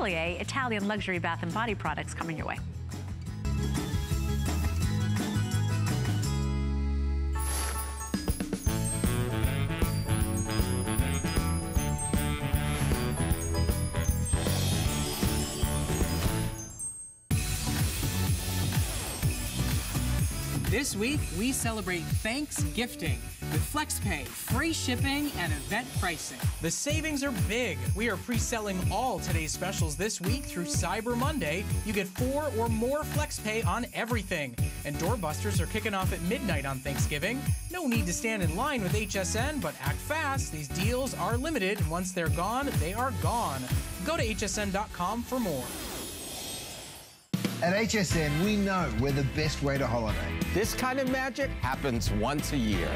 Perlier eh? Italian luxury bath and body products coming your way. This week, we celebrate Thanks Gifting with FlexPay, free shipping, and event pricing. The savings are big. We are pre-selling all today's specials this week through Cyber Monday. You get four or more FlexPay on everything. And doorbusters are kicking off at midnight on Thanksgiving. No need to stand in line with HSN, but act fast. These deals are limited. Once they're gone, they are gone. Go to hsn.com for more. At HSN, we know we're the best way to holiday. This kind of magic happens once a year.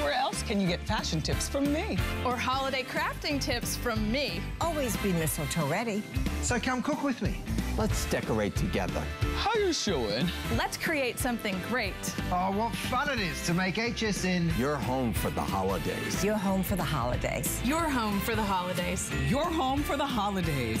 Where else can you get fashion tips from me? Or holiday crafting tips from me? Always be mistletoe ready. So come cook with me. Let's decorate together. How you showing? Let's create something great. Oh, what fun it is to make HSN your home for the holidays. Your home for the holidays. Your home for the holidays. Your home for the holidays.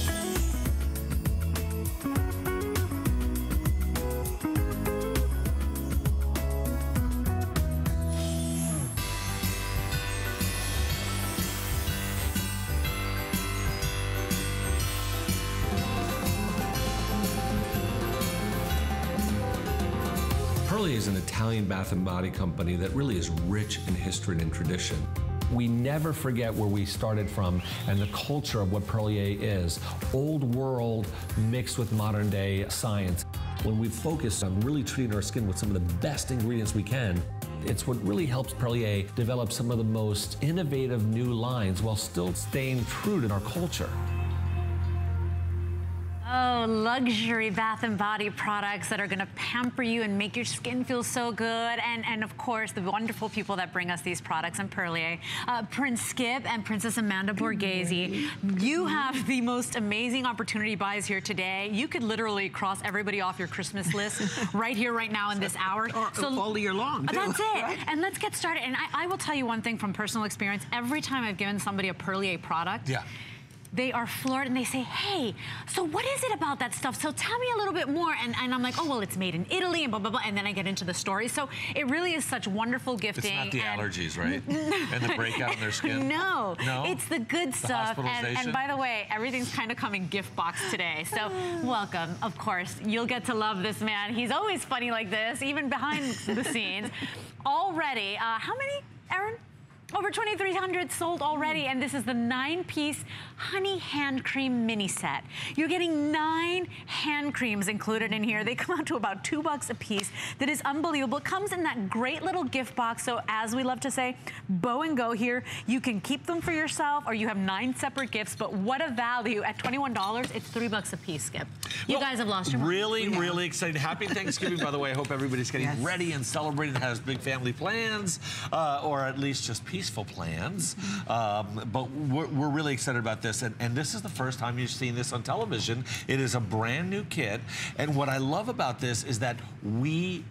Perlier is an Italian bath and body company that really is rich in history and tradition. We never forget where we started from and the culture of what Perlier is. Old world mixed with modern day science. When we focus on really treating our skin with some of the best ingredients we can, it's what really helps Perlier develop some of the most innovative new lines while still staying true to our culture. Oh, luxury bath and body products that are gonna pamper you and make your skin feel so good. And, and of course, the wonderful people that bring us these products in Perlier. Uh, Prince Skip and Princess Amanda Borghese. You have the most amazing opportunity buys here today. You could literally cross everybody off your Christmas list right here, right now in this hour. Or, so, all year long. Too. That's it. Right? And let's get started. And I, I will tell you one thing from personal experience. Every time I've given somebody a Perlier product, yeah they are floored and they say, hey, so what is it about that stuff? So tell me a little bit more. And, and I'm like, oh, well, it's made in Italy and blah, blah, blah. And then I get into the story. So it really is such wonderful gifting. It's not the allergies, right? and the breakout in their skin? No. No? It's the good the stuff. And, and by the way, everything's kind of coming gift box today. So welcome, of course. You'll get to love this man. He's always funny like this, even behind the scenes. Already, uh, how many, Aaron? Over 2,300 sold already, and this is the nine-piece honey hand cream mini set. You're getting nine hand creams included in here. They come out to about two bucks a piece. That is unbelievable. It comes in that great little gift box, so as we love to say, bow and go here. You can keep them for yourself, or you have nine separate gifts, but what a value. At $21, it's three bucks a piece, Skip. You well, guys have lost your Really, mind. really excited. Happy Thanksgiving, by the way. I hope everybody's getting yes. ready and celebrating, has big family plans, uh, or at least just peace peaceful plans. Um, but we're, we're, really excited about this. And, and this is the first time you've seen this on television. It is a brand new kit. And what I love about this is that we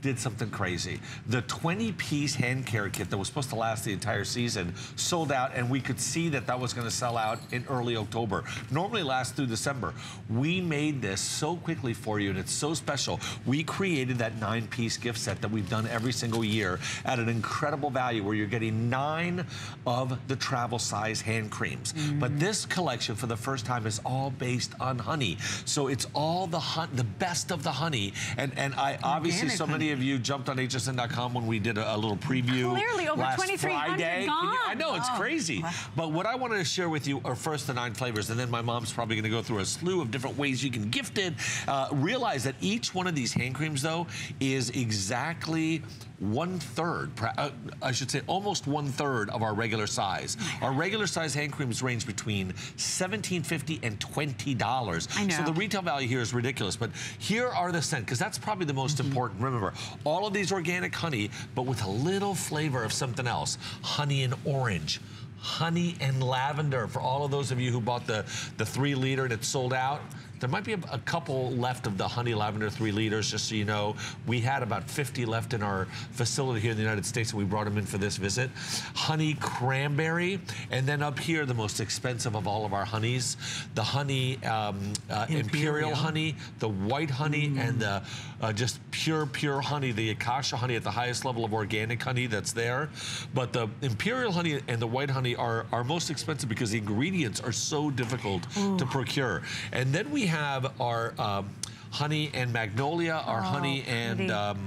did something crazy. The 20-piece hand care kit that was supposed to last the entire season sold out, and we could see that that was going to sell out in early October. Normally lasts through December. We made this so quickly for you, and it's so special. We created that nine-piece gift set that we've done every single year at an incredible value where you're getting nine of the travel size hand creams. Mm. But this collection, for the first time, is all based on honey. So it's all the, the best of the honey. And, and I obviously, Organic some many of you jumped on hsn.com when we did a, a little preview Clearly, over last 2,300 Friday. Can you- I know, it's Oh. crazy. But what I wanted to share with you are first the nine flavors, and then my mom's probably going to go through a slew of different ways you can gift it. Uh, realize that each one of these hand creams, though, is exactly one third, uh, I should say almost one third of our regular size. Our regular size hand creams range between $17.50 and $20. I know. So the retail value here is ridiculous, but here are the scent, because that's probably the most important. Remember, all of these organic honey, but with a little flavor of something else. Honey and orange. Honey and lavender for all of those of you who bought the, the three liter and it's sold out. There might be a, a couple left of the honey lavender three liters, just so you know. We had about 50 left in our facility here in the United States, and we brought them in for this visit. Honey cranberry, and then up here, the most expensive of all of our honeys, the honey um, uh, imperial. Imperial. honey, the white honey, and the uh, just pure, pure honey, the acacia honey at the highest level of organic honey that's there. But the imperial honey and the white honey are, are most expensive because the ingredients are so difficult to procure. And then we have our um, honey and magnolia, our Oh, honey and... Um,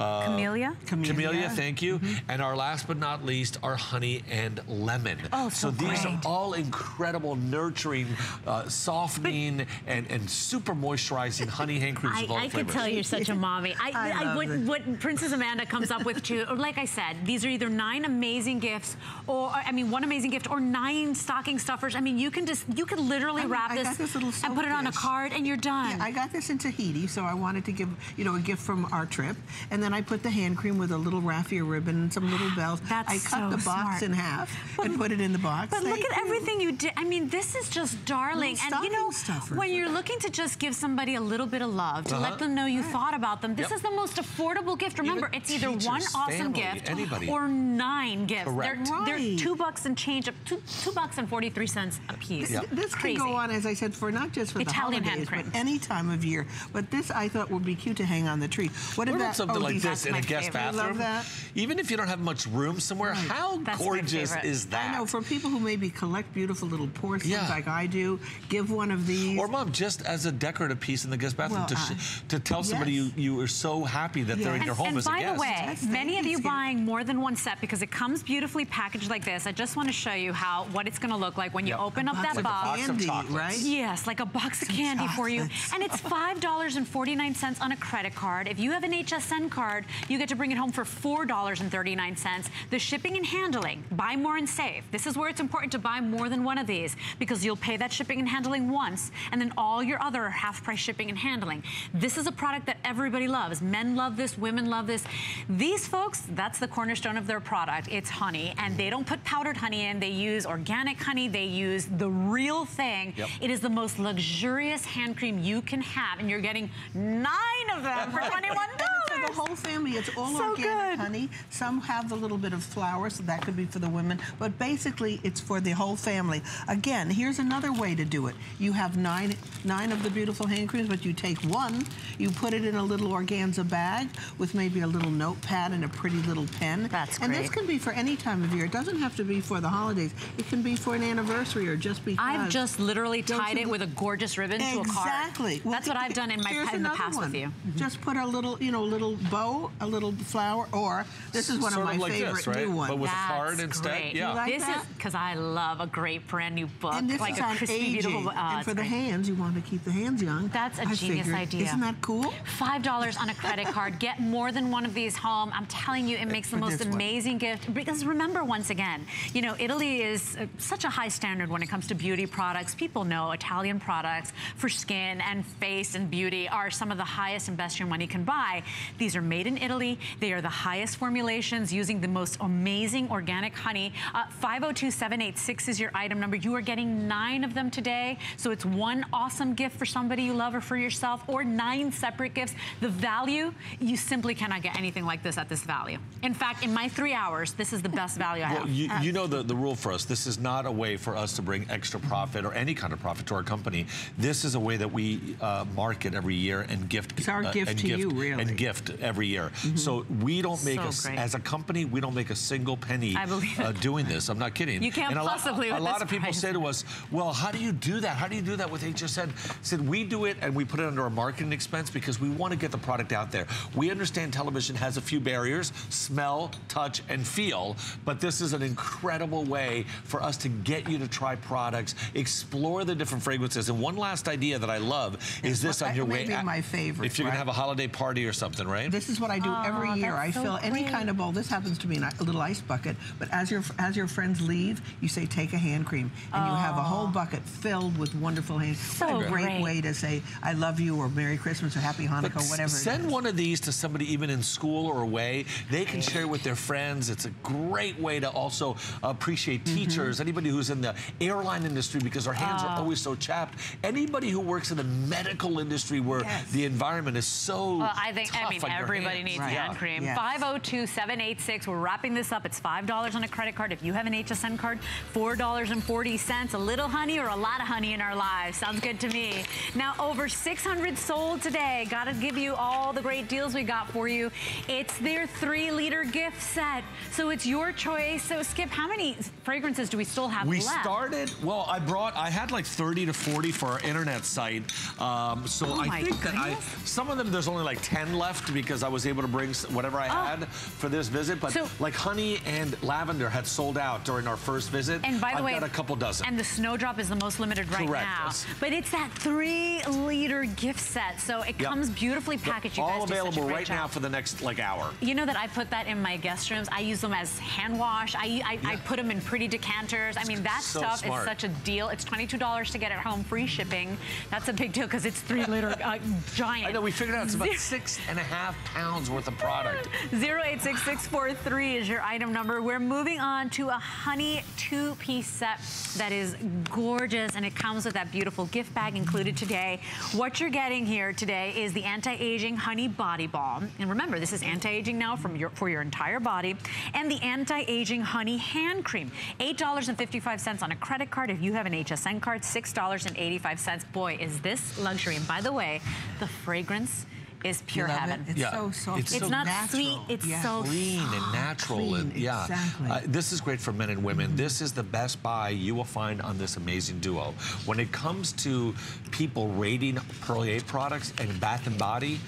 uh, Camellia? Camellia, Camellia. thank you. And our last but not least, our honey and lemon. Oh, so these great. are all incredible, nurturing, uh, softening, and, and super moisturizing honey hand creams I, of all I could flavors. tell you're such a mommy. I, I I, love what, it. what Princess Amanda comes up with too, or like I said, these are either nine amazing gifts, or I mean, one amazing gift, or nine stocking stuffers. I mean, you can just, you can literally I mean, wrap I this, got this little and put it on a card, and you're done. Yeah, I got this in Tahiti, so I wanted to give, you know, a gift from our trip. And then I put the hand cream with a little raffia ribbon and some little bells. That's I cut so the box smart. in half and put it in the box. But look at you. everything you did. I mean, this is just darling. Little And you know, stocking when you're looking to just give somebody a little bit of love, to Uh-huh. let them know you thought about them, this Yep. is the most affordable gift. Remember, Even it's either teachers, one awesome family, gift anybody. or nine gifts. Correct. They're, they're two bucks and change, two, two bucks and 43 cents a piece. Th- This Crazy. can go on, as I said, for not just for Italian the hand holidays, cream. but any time of year. But this I thought would be cute to hang on the tree. What, What about about something oh, like these- this in a guest favorite. I bathroom? love that. Even if you don't have much room somewhere, how That's gorgeous is that? I know for people who maybe collect beautiful little porcelains Yeah. like I do, give one of these. Or mom, just as a decorative piece in the guest bathroom Well, to, sh- I- to tell somebody you, you are so happy that they're in Yes. your home and as a guest. by guest. the way, Yes, many of you, you Skip. buying more than one set because it comes beautifully packaged like this. I just want to show you how what it's going to look like when you Yep. open up box that of box. candy, chocolates. right? Yes, like a box of candy for you. And it's $5.49 on a credit card. If you have an HSN card, you get to bring it home for $4.39. The shipping and handling, buy more and save. This is where it's important to buy more than one of these because you'll pay that shipping and handling once and then all your other half price shipping and handling. This is a product that everybody loves. Men love this, women love this. These folks, that's the cornerstone of their product. It's honey and they don't put powdered honey in. They use organic honey. They use the real thing. Yep. It is the most luxurious hand cream you can have, and you're getting nine of them for twenty-one And it's for the whole family. It's all So organic good. honey. Some have the little bit of flour, so that could be for the women. But basically, it's for the whole family. Again, here's another way to do it. You have nine nine of the beautiful hand creams, but you take one, you put it in a little organza bag with maybe a little notepad and a pretty little pen. That's great. And this can be for any time of year. It doesn't have to be for the holidays. It can be for an anniversary or just because. I've just literally tied it with a gorgeous ribbon to a card. Exactly. Well, That's what I've done in my in the past with one. you. Just put a little, you know, little bow, a little flower, or this is one Sort of of my like this, favorite right? new ones. But with a card instead? Great. Yeah. You like this that? is because I love a great brand new book, and this like is a on crispy, aging. beautiful. Uh, and for the great. hands, you want to keep the hands young. That's a I genius figured. idea. Isn't that cool? Five dollars on a credit card. Get more than one of these home. I'm telling you, it makes the most this one. amazing gift. Because remember, once again, you know, Italy is uh, such a high standard when it comes to beauty products. People know Italian products for skin and face and beauty are some of the highest and best your money can buy. These are made in Italy. They are the highest formulations using the most amazing organic honey. Uh, 502786 is your item number. You are getting nine of them today. So it's one awesome gift for somebody you love or for yourself, or nine separate gifts. The value, you simply cannot get anything like this at this value. In fact, in my three hours, this is the best value I Well, have. you, you know the, the rule for us. This is not a way for us to bring extra profit or any kind of profit to our company. This is a way that we uh, market every year and gift. It's our uh, gift and to you, really. And gift gift every year. So we don't make So a, as a company, we don't make a single penny uh, doing this. I'm not kidding. You can't and a lot- possibly A lot of people price. say to us, well, how do you do that? How do you do that with HSN? Said we do it and we put it under our marketing expense because we want to get the product out there. We understand television has a few barriers, smell, touch, and feel, but this is an incredible way for us to get you to try products, explore the different fragrances. And one last idea that I love is this on your way may be out- my favorite, If you're going to have a holiday party or something, right? This is what I do every year. I so fill any kind of bowl. This happens to be an- a little ice bucket, but as your as your friends leave, you say take a hand cream, and you have a whole bucket filled with wonderful hand. So what a great, great. way to say I love you or Merry Christmas or Happy Hanukkah, But whatever. Send one of these to somebody even in school or away. They can share with their friends. It's a great way to also appreciate Mm-hmm. teachers, anybody who's in the airline industry because our hands Oh. are always so chapped. Anybody who works in the medical industry where Yes. the environment is so Well, I think, I mean, on your everybody needs Right. hand cream. Yes. 502-786. We're wrapping this up. It's $5 on a credit card. If you have an HSN card, $4.40. A little honey or a lot of honey in our lives. Sounds good to me. Now, over 600 sold today. Got to give you all the great deals we got for you. It's their three-liter gift set. So it's your choice. So, Skip, how many fragrances do we still have We left? We started, well, I brought, I had like 30 to 40 for our internet site. Um, so Oh I my think that I, goodness. some of them, there's only like 10 left because I was able to bring whatever I Oh. had for this visit. But So- like honey and lavender had sold out during our first visit. And by the I've way, got a couple dozen. And the Snowdrop is the most limited right Correct, now. But it's that three liter gift set. So it Yep. comes beautifully packaged. You All guys do such a available right job. now for the next like hour. You know that I put that in my guest rooms. I use them as hand wash. I, I, I put them in pretty decanters. I mean, that So stuff smart. is such a deal. It's $22 to get it home, free shipping. That's a big deal because it's three liter uh, giant. I know, we figured out it's about six and a half pounds worth of product. 086643 is your item number. We're moving on to a honey two-piece set that is gorgeous and it comes with that beautiful gift bag included today. What you're getting here today is the anti-aging honey body balm. And remember, this is anti-aging now from your, for your entire body. And the anti-aging honey hand cream. $8.55 on a credit card. If you have an HSN card, $6.85. Boy, is this luxury. And by the way, the fragrance is pure love it? heaven. It's so soft. It's It's so not natural. sweet, it's Yeah. so clean and natural Clean, and yeah exactly. Uh, this is great for men and women this is the best buy you will find on this amazing duo when it comes to people rating Perlier products and Bath and Body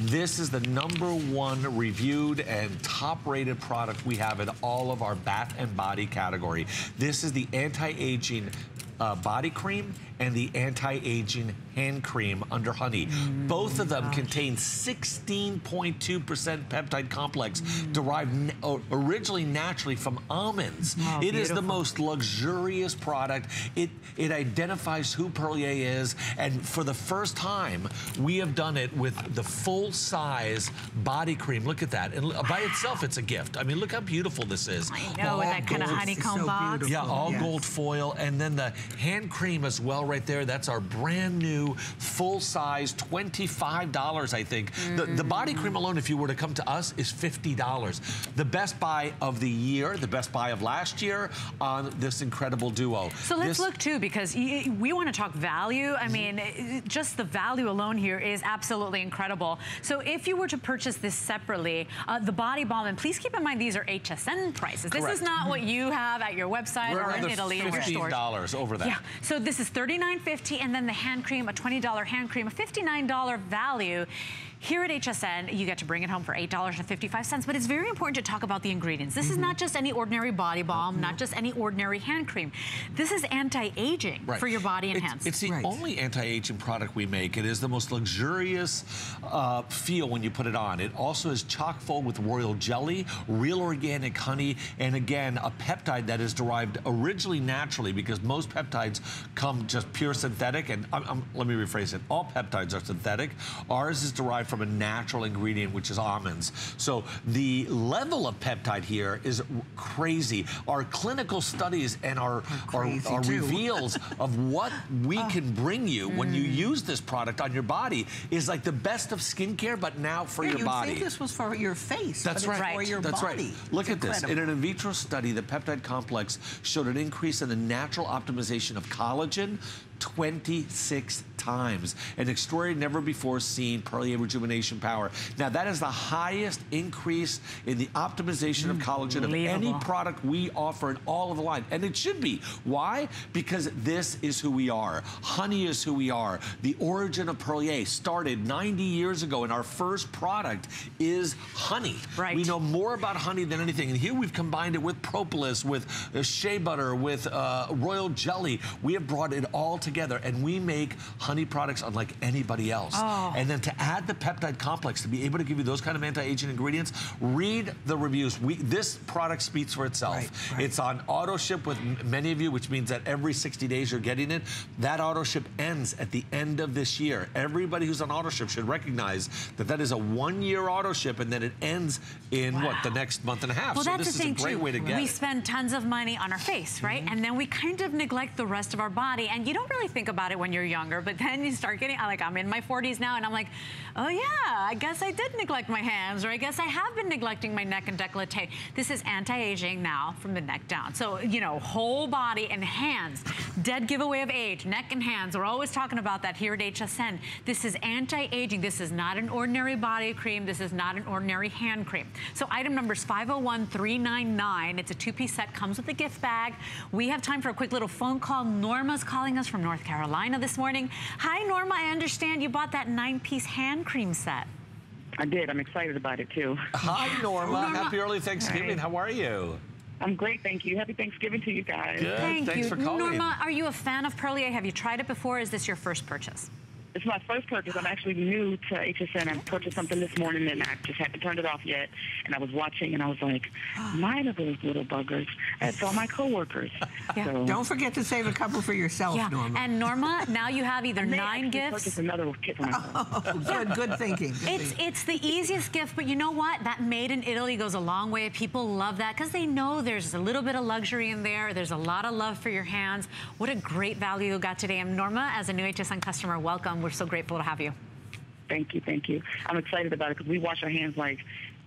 this is the number one reviewed and top rated product we have in all of our bath and body category this is the anti-aging uh, body cream and the anti-aging hand cream under honey. Mm, Both of them contain 16.2% peptide complex derived originally naturally from almonds. Oh, it is the most luxurious product. It it identifies who Perlier is, and for the first time, we have done it with the full size body cream. Look at that, and by itself, it's a gift. I mean, look how beautiful this is. I know, with All that kind of honeycomb so box. beautiful. yeah, all Yes. gold foil, and then the hand cream as well right there. That's our brand new full size, $25, I think. The, the body cream alone, if you were to come to us, is $50. The best buy of the year, the best buy of last year on this incredible duo. So let's This- look too, because we want to talk value. I mean, just the value alone here is absolutely incredible. So if you were to purchase this separately, uh, the body balm, and please keep in mind these are HSN prices. This is not what you have at your website We're or in Italy or your stores. $15 over that. Yeah, so this is $39.50 and then the hand cream, a $20 hand cream, a $59 value. Here at HSN, you get to bring it home for $8.55, but it's very important to talk about the ingredients. This is mm-hmm. not just any ordinary body balm, not just any ordinary hand cream. This is anti-aging Right. for your body and it's, hands. It's the Right. only anti-aging product we make. It is the most luxurious uh, feel when you put it on. It also is chock full with royal jelly, real organic honey, and again, a peptide that is derived originally naturally because most peptides come just pure synthetic. And I'm, I'm- let me rephrase it. All peptides are synthetic. Ours is derived from a natural ingredient, which is almonds. So the level of peptide here is crazy. Our clinical studies and our, our, our reveals of what we ah. can bring you when you mm. use this product on your body is like the best of skincare, but now for Yeah, your body. think this was for your face, That's right. for your That's body. right. Look It's at this. In an in vitro study, the peptide complex showed an increase in the natural optimization of collagen 26 times. An extraordinary, never before seen Perlier Rejuvenation Power. Now, that is the highest increase in the optimization of collagen of any product we offer in all of the line. And it should be. Why? Because this is who we are. Honey is who we are. The origin of Perlier started 90 years ago, and our first product is honey. Right. We know more about honey than anything. And here we've combined it with propolis, with shea butter, with uh, royal jelly. We have brought it all together, and we make honey products unlike anybody else. Oh. And then to add the peptide complex, to be able to give you those kind of anti-aging ingredients, read the reviews. We, this product speaks for itself. Right, right. It's on auto ship with many of you, which means that every 60 days you're getting it. That auto ship ends at the end of this year. Everybody who's on auto ship should recognize that that is a one-year auto ship, and then it ends in what the next month and a half. Well, so that's this the thing is a great too. way to get we it. spend tons of money on our face, right? Mm-hmm. And then we kind of neglect the rest of our body. And you don't really think about it when you're younger, but then you start getting like I'm in my 40s now, and I'm like, oh yeah, I guess I did neglect my hands, or I guess I have been neglecting my neck and décolleté. This is anti-aging now from the neck down. So you know, whole body and hands, dead giveaway of age, neck and hands. We're always talking about that here at HSN. This is anti-aging. This is not an ordinary body cream. This is not an ordinary hand cream. So item number is 501399. It's a two-piece set, comes with a gift bag. We have time for a quick little phone call. Norma's calling us from North Carolina this morning. Hi, Norma. I understand you bought that nine-piece hand cream set. I did. I'm excited about it too. Hi, Norma. Norma. Happy early Thanksgiving. Hi. How are you? I'm great, thank you. Happy Thanksgiving to you guys. Good. Thank Thanks you. for calling. Norma, are you a fan of Perlier? Have you tried it before? Is this your first purchase? It's my first purchase. I'm actually new to HSN. I purchased something this morning and I just haven't turned it off yet. And I was watching and I was like, mine are those little buggers. That's all my coworkers. Yeah. So, Don't forget to save a couple for yourself, Yeah. Norma. And Norma, now you have either I nine gifts. purchase another kit for myself. Oh, good, good thinking. good It's thinking. it's the easiest gift, but you know what? That made in Italy goes a long way. People love that because they know there's a little bit of luxury in there. There's a lot of love for your hands. What a great value you got today. And Norma, as a new HSN customer, welcome. We're so grateful to have you. Thank you, thank you. I'm excited about it because we wash our hands like,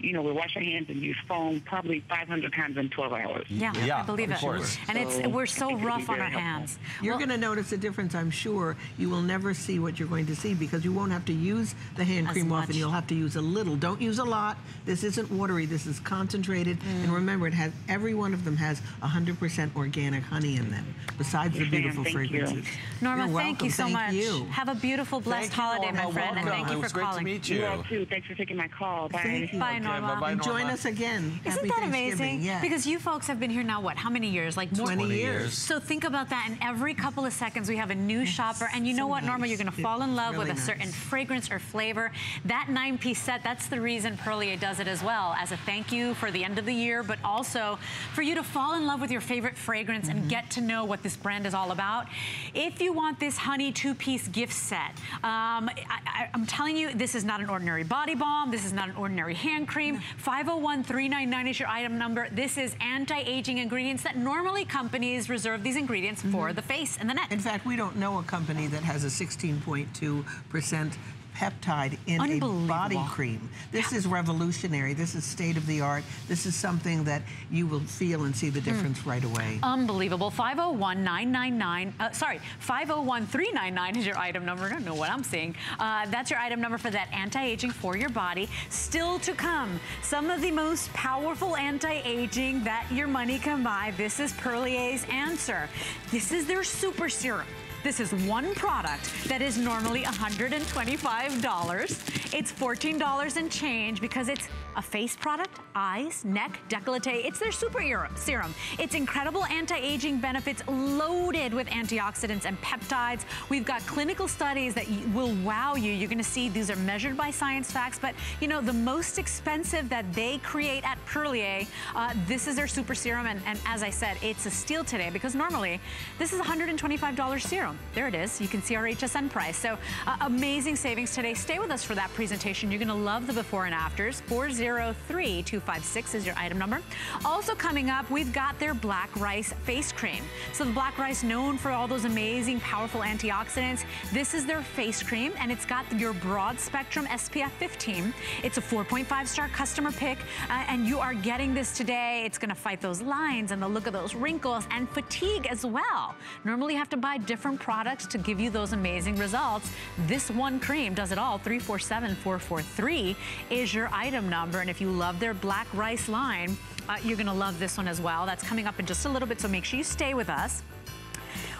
you know, we wash our hands and use foam probably 500 times in 12 hours. Yeah, Yeah, I believe it. course. And it's we're so it'll rough on our helpful. hands. You're Well, going to notice a difference, I'm sure. You will never see what you're going to see because you won't have to use the hand cream much. often. You'll have to use a little. Don't use a lot. This isn't watery. This is concentrated. Mm. And remember, it has every one of them has 100% organic honey in them, besides the Yes, ma'am. beautiful Thank you. fragrances. Norma, You're thank you so Thank much. you. Have a beautiful, blessed Thank you, holiday, my Norma. friend, and Welcome. thank you it for was great calling. to meet you. You all too. Thanks for taking my call. Bye. Thank you. Bye, Okay, Norma. bye-bye, And join us again. Isn't Happy that amazing? Yeah. Because you folks have been here now, what, how many years? Like more 20 20 years. years. So think about that, and every couple of seconds we have a new shopper, and you know so what, Norma, you're going to fall in love with really a certain fragrance or flavor. That nine-piece set, that's the reason Perlier does it as well, as a thank you for the end of the year, but also for you to fall in love with your favorite fragrance Mm-hmm. and get to know what this brand is all about. If you want this honey two-piece gift set, um, I, am telling you, this is not an ordinary body balm. This is not an ordinary hand cream. 501399 is your item number. This is anti-aging ingredients that normally companies reserve these ingredients for mm-hmm. the face and the neck. In fact, we don't know a company that has a 16.2% peptide in a body cream. This is revolutionary. This is state of the art. This is something that you will feel and see the Hmm. difference right away. Unbelievable. 501999, uh, sorry, 501399 is your item number. I don't know what I'm seeing. Uh, that's your item number for that anti-aging for your body. Still to come, some of the most powerful anti-aging that your money can buy. This is Perlier's answer. This is their super serum. This is one product that is normally $125. It's $14 and change because it's a face product, eyes, neck, décolleté. It's their super serum. It's incredible anti-aging benefits loaded with antioxidants and peptides. We've got clinical studies that will wow you. You're gonna see these are measured by science facts, but you know, the most expensive that they create at Perlier, uh, this is their super serum. And, and as I said, it's a steal today because normally this is $125 serum. There it is. You can see our HSN price. So uh, amazing savings today. Stay with us for that presentation. You're gonna love the before and afters. 403-250. 4256 is your item number. Also coming up, we've got their black rice face cream. So the black rice known for all those amazing, powerful antioxidants. This is their face cream, and it's got your broad spectrum SPF 15. It's a 4.5 star customer pick, uh, and you are getting this today. It's gonna fight those lines and the look of those wrinkles and fatigue as well. Normally you have to buy different products to give you those amazing results. This one cream does it all. 347443 is your item number, and if you love their black rice line, uh, you're gonna love this one as well. That's coming up in just a little bit, so make sure you stay with us.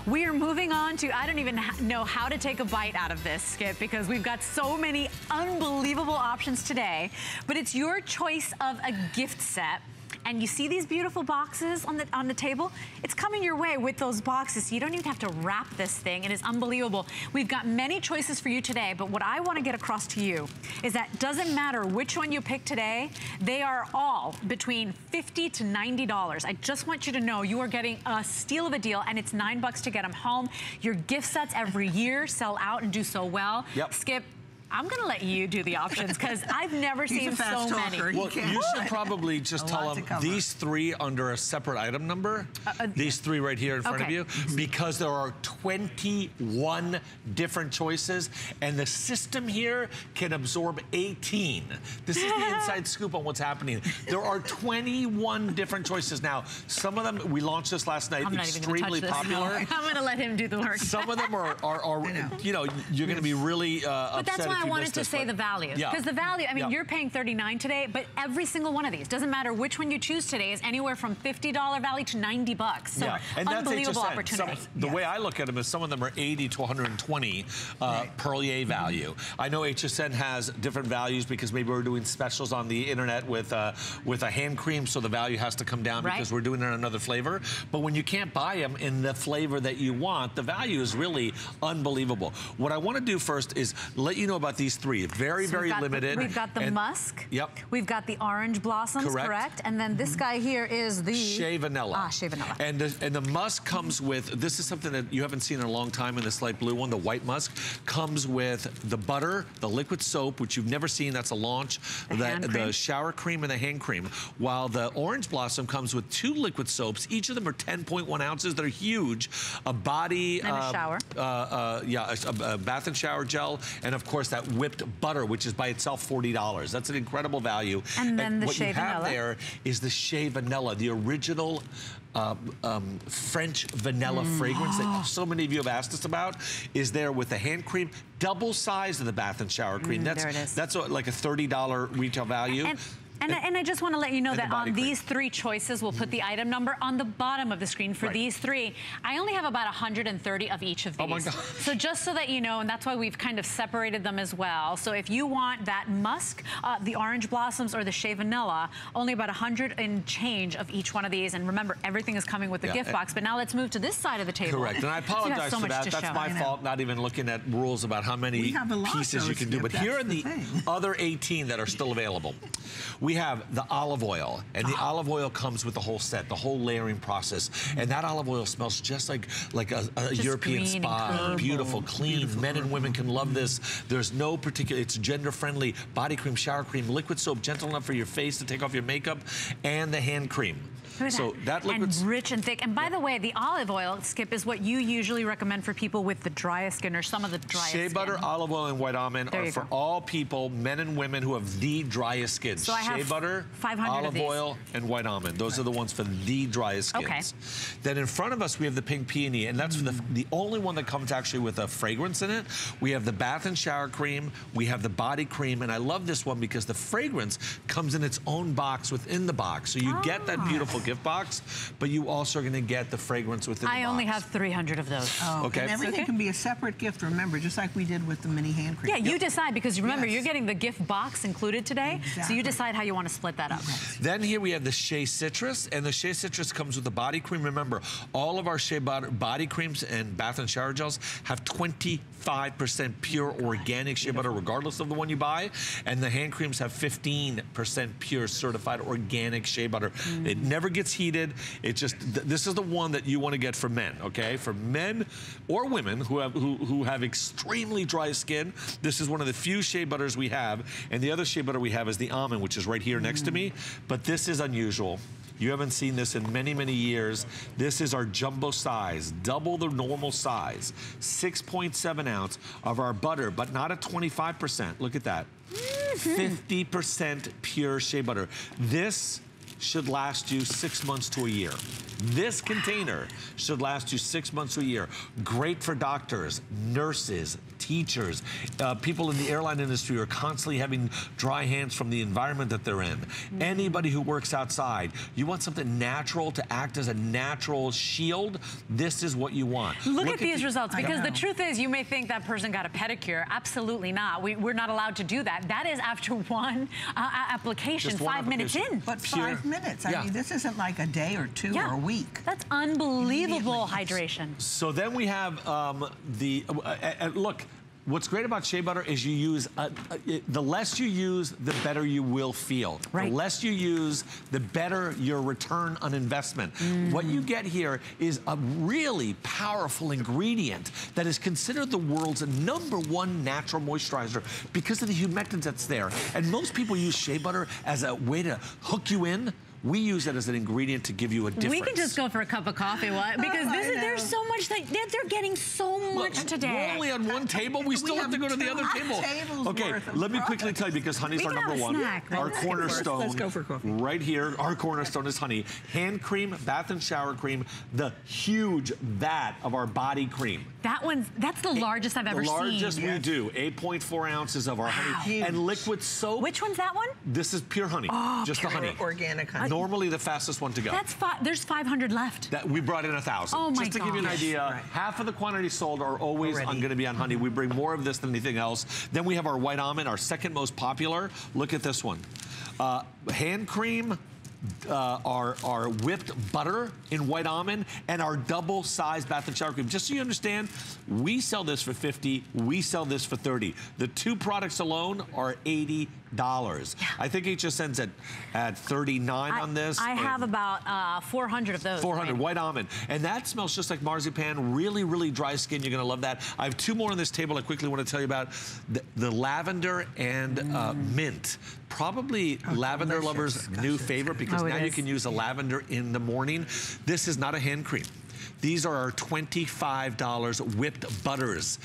We are moving on to, I don't even know how to take a bite out of this, Skip, because we've got so many unbelievable options today. But it's your choice of a gift set and you see these beautiful boxes on the on the table? It's coming your way with those boxes. So you don't even have to wrap this thing. It is unbelievable. We've got many choices for you today, but what I want to get across to you is that doesn't matter which one you pick today, they are all between 50 to $90. I just want you to know you are getting a steal of a deal and it's nine bucks to get them home. Your gift sets every year sell out and do so well. Yep. Skip, I'm going to let you do the options because I've never seen so talker. many. He Well, can you should probably just A tell them these three under a separate item number. uh, these three right here in front okay. of you, because there are 21 different choices, and the system here can absorb 18. This is the inside scoop on what's happening. There are 21 different choices now. Some of them we launched this last night, I'm not even going to extremely touch this. popular. I'm going to let him do the work. Some of them are, are, are you know, you're going to be really uh, But that's upset why if I wanted to say the value. Yeah. Because the value, I mean, Yeah. you're paying 39 today, but every single one of these, doesn't matter which one you choose today, is anywhere from $50 value to 90 bucks. So yeah, and unbelievable opportunity. Some, the way I look at them is some of them are 80 to 120 uh, Perlier value. I know HSN has different values because maybe we're doing specials on the internet with uh, with a hand cream, so the value has to come down Right. because we're doing it in another flavor. But when you can't buy them in the flavor that you want, the value is really unbelievable. What I want to do first is let you know about these three. Very, So very got the- limited. we've got the And- musk. Yep. We've got the orange blossoms, Correct. correct? And then this guy here is the... Shea Vanilla. Ah, Shea Vanilla. And the, and the musk comes with, this is something that you haven't seen in a long time in this light blue one, the white musk, comes with the butter, the liquid soap, which you've never seen, that's a launch, The the, shower cream and the hand cream. While the orange blossom comes with two liquid soaps, each of them are 10.1 ounces, they're huge. A body, And a um, shower. uh, uh, yeah, a, a bath and shower gel, and of course that whipped butter, which is by itself $40. That's an incredible value. And then the what you have Vanilla. there is the Shea Vanilla, the original uh, um, French vanilla Mm. fragrance that so many of you have asked us about is there with the hand cream, double size of the bath and shower cream. Mm, that's there it is. that's a, like a $30 retail value. And, and, I- and I just want to let you know And the that on cream. these three choices, we'll put the item number on the bottom of the screen for Right. these three. I only have about 130 of each of these. Oh my gosh. So just so that you know, and that's why we've kind of separated them as well. So if you want that musk, uh, the orange blossoms, or the shea vanilla, only about 100 and change of each one of these. And remember, everything is coming with the Yeah, gift box. But now let's move to this side of the table. Correct, and I So you have apologize so for much that. to That's show. my fault, not even looking at rules about how many We have a lot, pieces though, you can do. But here are the the thing. other 18 that are still available. We have the olive oil, and Ah. the olive oil comes with the whole set, the whole layering process. And that olive oil smells just like like a, a European spa. Beautiful, clean. Men and women can love this. There's no particular. It's gender friendly. Body cream, shower cream, liquid soap, gentle enough for your face to take off your makeup, and the hand cream. Look So that liquid. and rich and thick. And by the way, the olive oil, Skip, is what you usually recommend for people with the driest skin or some of the driest skin. Shea skin. butter, olive oil, and white almond There are for go. all people, men and women who have the driest skin. So I Shea butter, 500 olive oil, and white almond. Those are the ones for the driest skins. Okay. Then in front of us, we have the pink peony, and that's for the, Mm. the only one that comes actually with a fragrance in it. We have the bath and shower cream, we have the body cream, and I love this one because the fragrance comes in its own box within the box. So you get that beautiful gift box, but you also are going to get the fragrance within the box. I only have 300 of those. Oh, Okay. And everything Okay. can be a separate gift, remember, just like we did with the mini hand cream. Yeah, you decide because remember, Yes. you're getting the gift box included today. So you decide how you want to split that up. Then here we have the Shea Citrus, and the Shea Citrus comes with the body cream. Remember, all of our Shea body creams and bath and shower gels have 25% pure organic shea butter, regardless of the one you buy, and the hand creams have 15% pure certified organic shea butter. Mm. It never gets heated. It just, th this is the one that you want to get for men, okay? For men or women who have, who, who have extremely dry skin, this is one of the few shea butters we have. And the other shea butter we have is the almond, which is right here next to mm. me. But this is unusual. You haven't seen this in many, many years. This is our jumbo size, double the normal size. 6.7 ounce of our butter, but not at 25%. Look at that. 50% pure shea butter. This should last you six months to a year. This container should last you six months to a year. Great for doctors, nurses, teachers, uh, people in the airline industry are constantly having dry hands from the environment that they're in. Anybody who works outside, you want something natural to act as a natural shield, this is what you want. Look, at these the- results, because the truth is, you may think that person got a pedicure. Absolutely not. We, we're not allowed to do that. That is after one uh, application, one five minutes in. But five minutes. I Yeah. mean, this isn't like a day or two Yeah. or a week. That's unbelievable hydration. So then we have um, the, uh, uh, uh, look, what's great about shea butter is you use, uh, uh, the less you use, the better you will feel. Right. The less you use, the better your return on investment. What you get here is a really powerful ingredient that is considered the world's number one natural moisturizer because of the humectants that's there. And most people use shea butter as a way to hook you in. We use it as an ingredient to give you a difference. We can just go for a cup of coffee, what? Because oh, this is, there's so much that they're, they're getting so much today. We're only on one table. We still have, to go to the other table. Okay, let me quickly tell you because honey's We our number one. snack. Our Let's cornerstone. Let's go for coffee. Right here, our cornerstone is honey. Hand cream, bath and shower cream, the huge vat of our body cream. That one's, that's the largest I've ever seen. the largest seen. we do, 8.4 ounces of our honey. Huge. And liquid soap. Which one's that one? This is pure honey, Oh, just the Pure honey. organic honey. Normally the fastest one to go. That's five, there's 500 left. That we brought in a thousand. Oh, my Just to give you an idea, Right. half of the quantity sold are always Already. going to be on honey. We bring more of this than anything else. Then we have our white almond, our second most popular. Look at this one. Uh, hand cream, uh, our, our whipped butter in white almond, and our double-sized bath and shower cream. Just so you understand, we sell this for 50, we sell this for 30. The two products alone are $80. I think HSN's at, at 39 I, on this. I have about uh, 400 of those. 400 right? white almond. And that smells just like marzipan really really dry skin. You're gonna love that. I have two more on this table i quickly want to tell you about. The, the lavender and uh, mint. Probably lavender lovers new favorite because Oh, now you can use a lavender in the morning. This is not a hand cream these are our $25 whipped butters.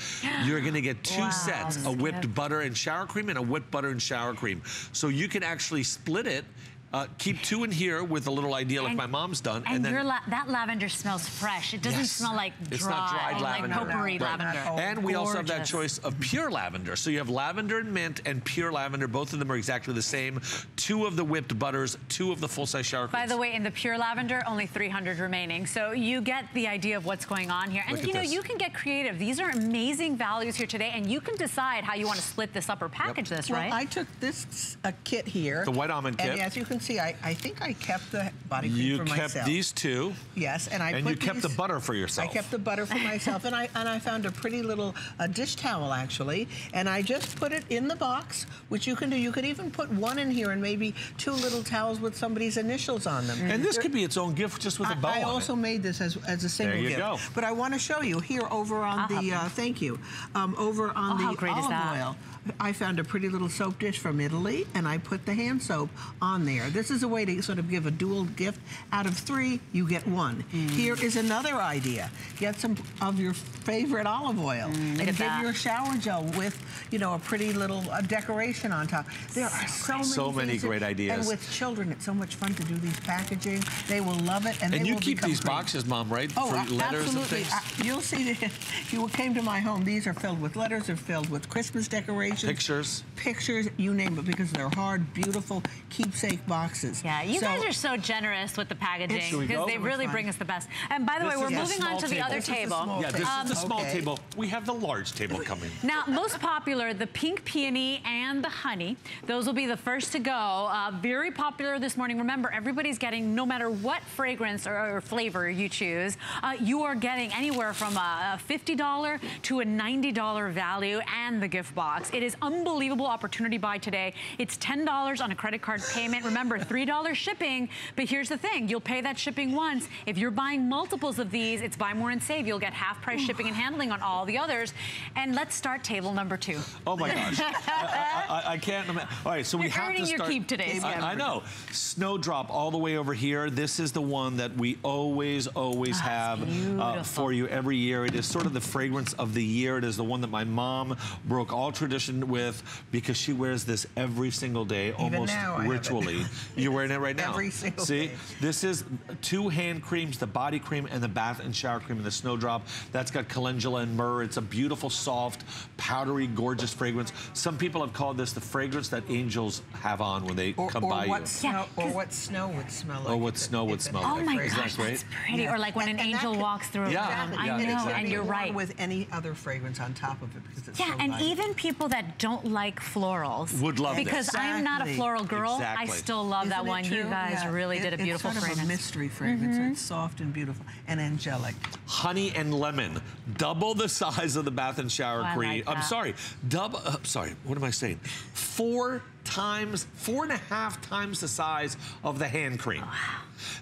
You're gonna get two Wow, sets, a whipped butter and shower cream and a whipped butter and shower cream. So you can actually split it, uh, keep two in here with a little idea like And- my mom's done. And, then your la that lavender smells fresh. It doesn't Yes. smell like dry, It's not dried like lavender. potpourri Right. lavender. And we also have that choice of pure lavender. So you have lavender and mint and pure lavender. Both of them are exactly the same. Two of the whipped butters, two of the full-size shower By the way, in the pure lavender, only 300 remaining. So you get the idea of what's going on here. And Look you know, this. you can get creative. These are amazing values here today, and you can decide how you want to split this up or package this, Well, right? I took this a kit here. The white almond And kit. as you can see, I, I think I kept the body cream you for kept these two. Yes, and I And put you kept the butter for yourself. I kept the butter for myself, and I and I found a pretty little uh, dish towel actually, and I just put it in the box, which you can do. You could even put one in here and maybe two little towels with somebody's initials on them. And this They're- could be its own gift just with a I- bow I, on also it. made this as, as a single there you gift. go. But I want to show you here over on I'll the, uh, thank you, um, over on Oh, the how great is olive that? oil. I found a pretty little soap dish from Italy, and I put the hand soap on there. This is a way to sort of give a dual gift. Out of three, you get one. Mm. Here is another idea. Get some of your favorite olive oil and Mm, at give that. your shower gel with, you know, a pretty little uh, decoration on top. There are so many, So many great ideas. And with children, it's so much fun to do these packaging. They will love it, and, And you keep these boxes, Mom, right? Oh, letters absolutely. and? Uh, you'll see that if you came to my home, these are filled with letters, they're filled with Christmas decorations. Pictures. Pictures, you name it, because they're hard, beautiful keepsake boxes. yeah, you So- guys are so generous with the packaging because they really much bring us the best. And by the This way, we're moving on small to the other This table. Yeah, this Um, is the small okay. table. We have the large table coming. Now, most popular, the pink peony and the honey. Those will be the first to go. Uh, very popular this morning. Remember, everybody's getting, no matter what fragrance or, or flavor you choose, uh, you are getting anywhere from a, a $50 to a $90 value and the gift box. It It is unbelievable opportunity buy today. It's $10 on a credit card payment. Remember, $3 shipping, but here's the thing. You'll pay that shipping once. If you're buying multiples of these, it's buy more and save. You'll get half price shipping and handling on all the others. And let's start table number two. Oh my gosh. I, I, I can't imagine. All right, so we You're have earning to your keep today, I. I know. Snowdrop all the way over here. This is the one that we always, always Ah, have uh, for you every year. It is sort of the fragrance of the year. It is the one that my mom broke all tradition with because she wears this every single day, almost now I have it. ritually. You're wearing it right now. Every single See, day. this is two hand creams, the body cream and the bath and shower cream and the snowdrop. That's got calendula and myrrh. It's a beautiful, soft, powdery, gorgeous fragrance. Some people have called this the fragrance that angels have on when they Or, come or by what you. snow, or what snow would smell like. Or what snow would smell had Oh like. my Isn't gosh, that's pretty. Or like when an And- and angel could- walks through a Yeah, room. yeah, I know, exactly. and you're right. With any other fragrance on top of it because it's Yeah, so and light. even people that don't like florals Would love this. because I'm not a floral girl. I still love that Isn't it one. You guys Yeah. really It- did a beautiful it's sort fragrance. Of a mystery fragrance. Mhm. It's soft and beautiful and angelic. honey and lemon, double the size of the bath and shower Oh, cream. like I'm sorry, double. Uh, sorry, what am I saying? Four times, four and a half times the size of the hand cream.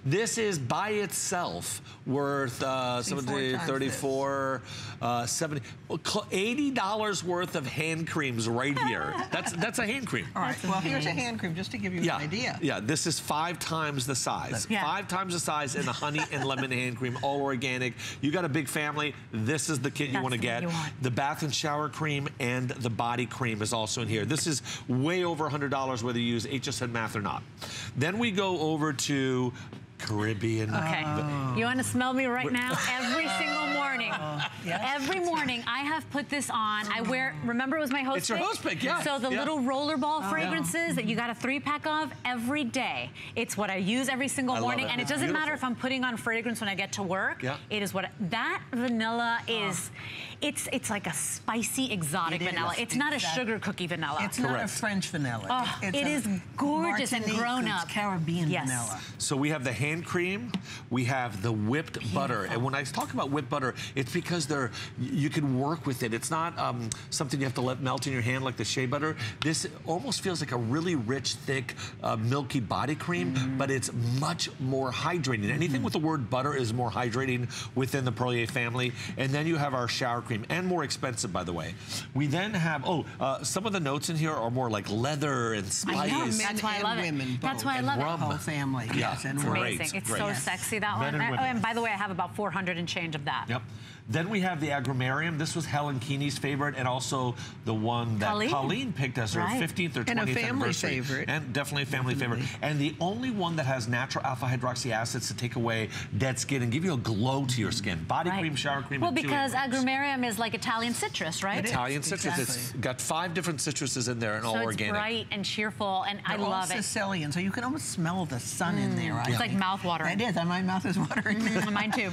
This is by itself worth uh, See, four 70, times 34, uh, 70, well, cl- $80 worth of hand creams right here. That's that's a hand cream. All right. Well, here's a hand cream just to give you Yeah, an idea. yeah. This is five times the size. Yeah. Five times the size in the honey and lemon hand cream, all organic. You got a big family. This is the kit you want to get. you want. The bath and shower cream and the body cream is also in here. This is way over $100 whether you use HSN math or not. Then we go over to Caribbean. Okay. Uh-huh. You want to smell me right now? Every single morning. Uh, yes. Every morning I have put this on. I wear, remember it was my host It's your host pick, yeah. So the Yeah. little rollerball oh, fragrances that you got a three pack of every day. It's what I use every single I morning. it. And it doesn't matter if I'm putting on fragrance when I get to work. Yeah. It is what, that vanilla oh. is, it's it's like a spicy exotic It is, vanilla. It's not a sugar cookie vanilla. It's not a French vanilla. Oh, it's it a is gorgeous and grown up. Caribbean Yes. vanilla. So we have the hand cream, we have the whipped butter, and when I talk about whipped butter, it's because they're you can work with it. It's not um, something you have to let melt in your hand like the shea butter. This almost feels like a really rich, thick, uh, milky body cream, Mm-hmm. but it's much more hydrating. Anything with the word butter is more hydrating within the Perlier family. And then you have our shower cream, and more expensive, by the way. We then have oh, uh, some of the notes in here are more like leather and spice. I know. spice. That's why I and love it. women That's why I And love rum. it. Whole family. Yeah, yes, and It's great, amazing. It's great. so Yes. sexy, that Men one. and Oh, and by the way, I have about 400 and change of that. Yep. Then we have the agrumarium. This was Helen Keeney's favorite, and also the one that Colleen. Colleen, picked as her Right. 15th or 20th And a family anniversary. favorite. And definitely a family favorite. And the only one that has natural alpha hydroxy acids to take away dead skin and give you a glow to your skin. Body Right. cream, shower cream, Well, and two because hand agrumarium is like Italian citrus, right? It is. Italian citrus. It's got five different citruses in there and all so it's organic. bright and cheerful, and I They're all love it. Sicilian, so you can almost smell the sun in there. I It's like think. mouth watering. It is, my mouth is watering. Mm, Mine too.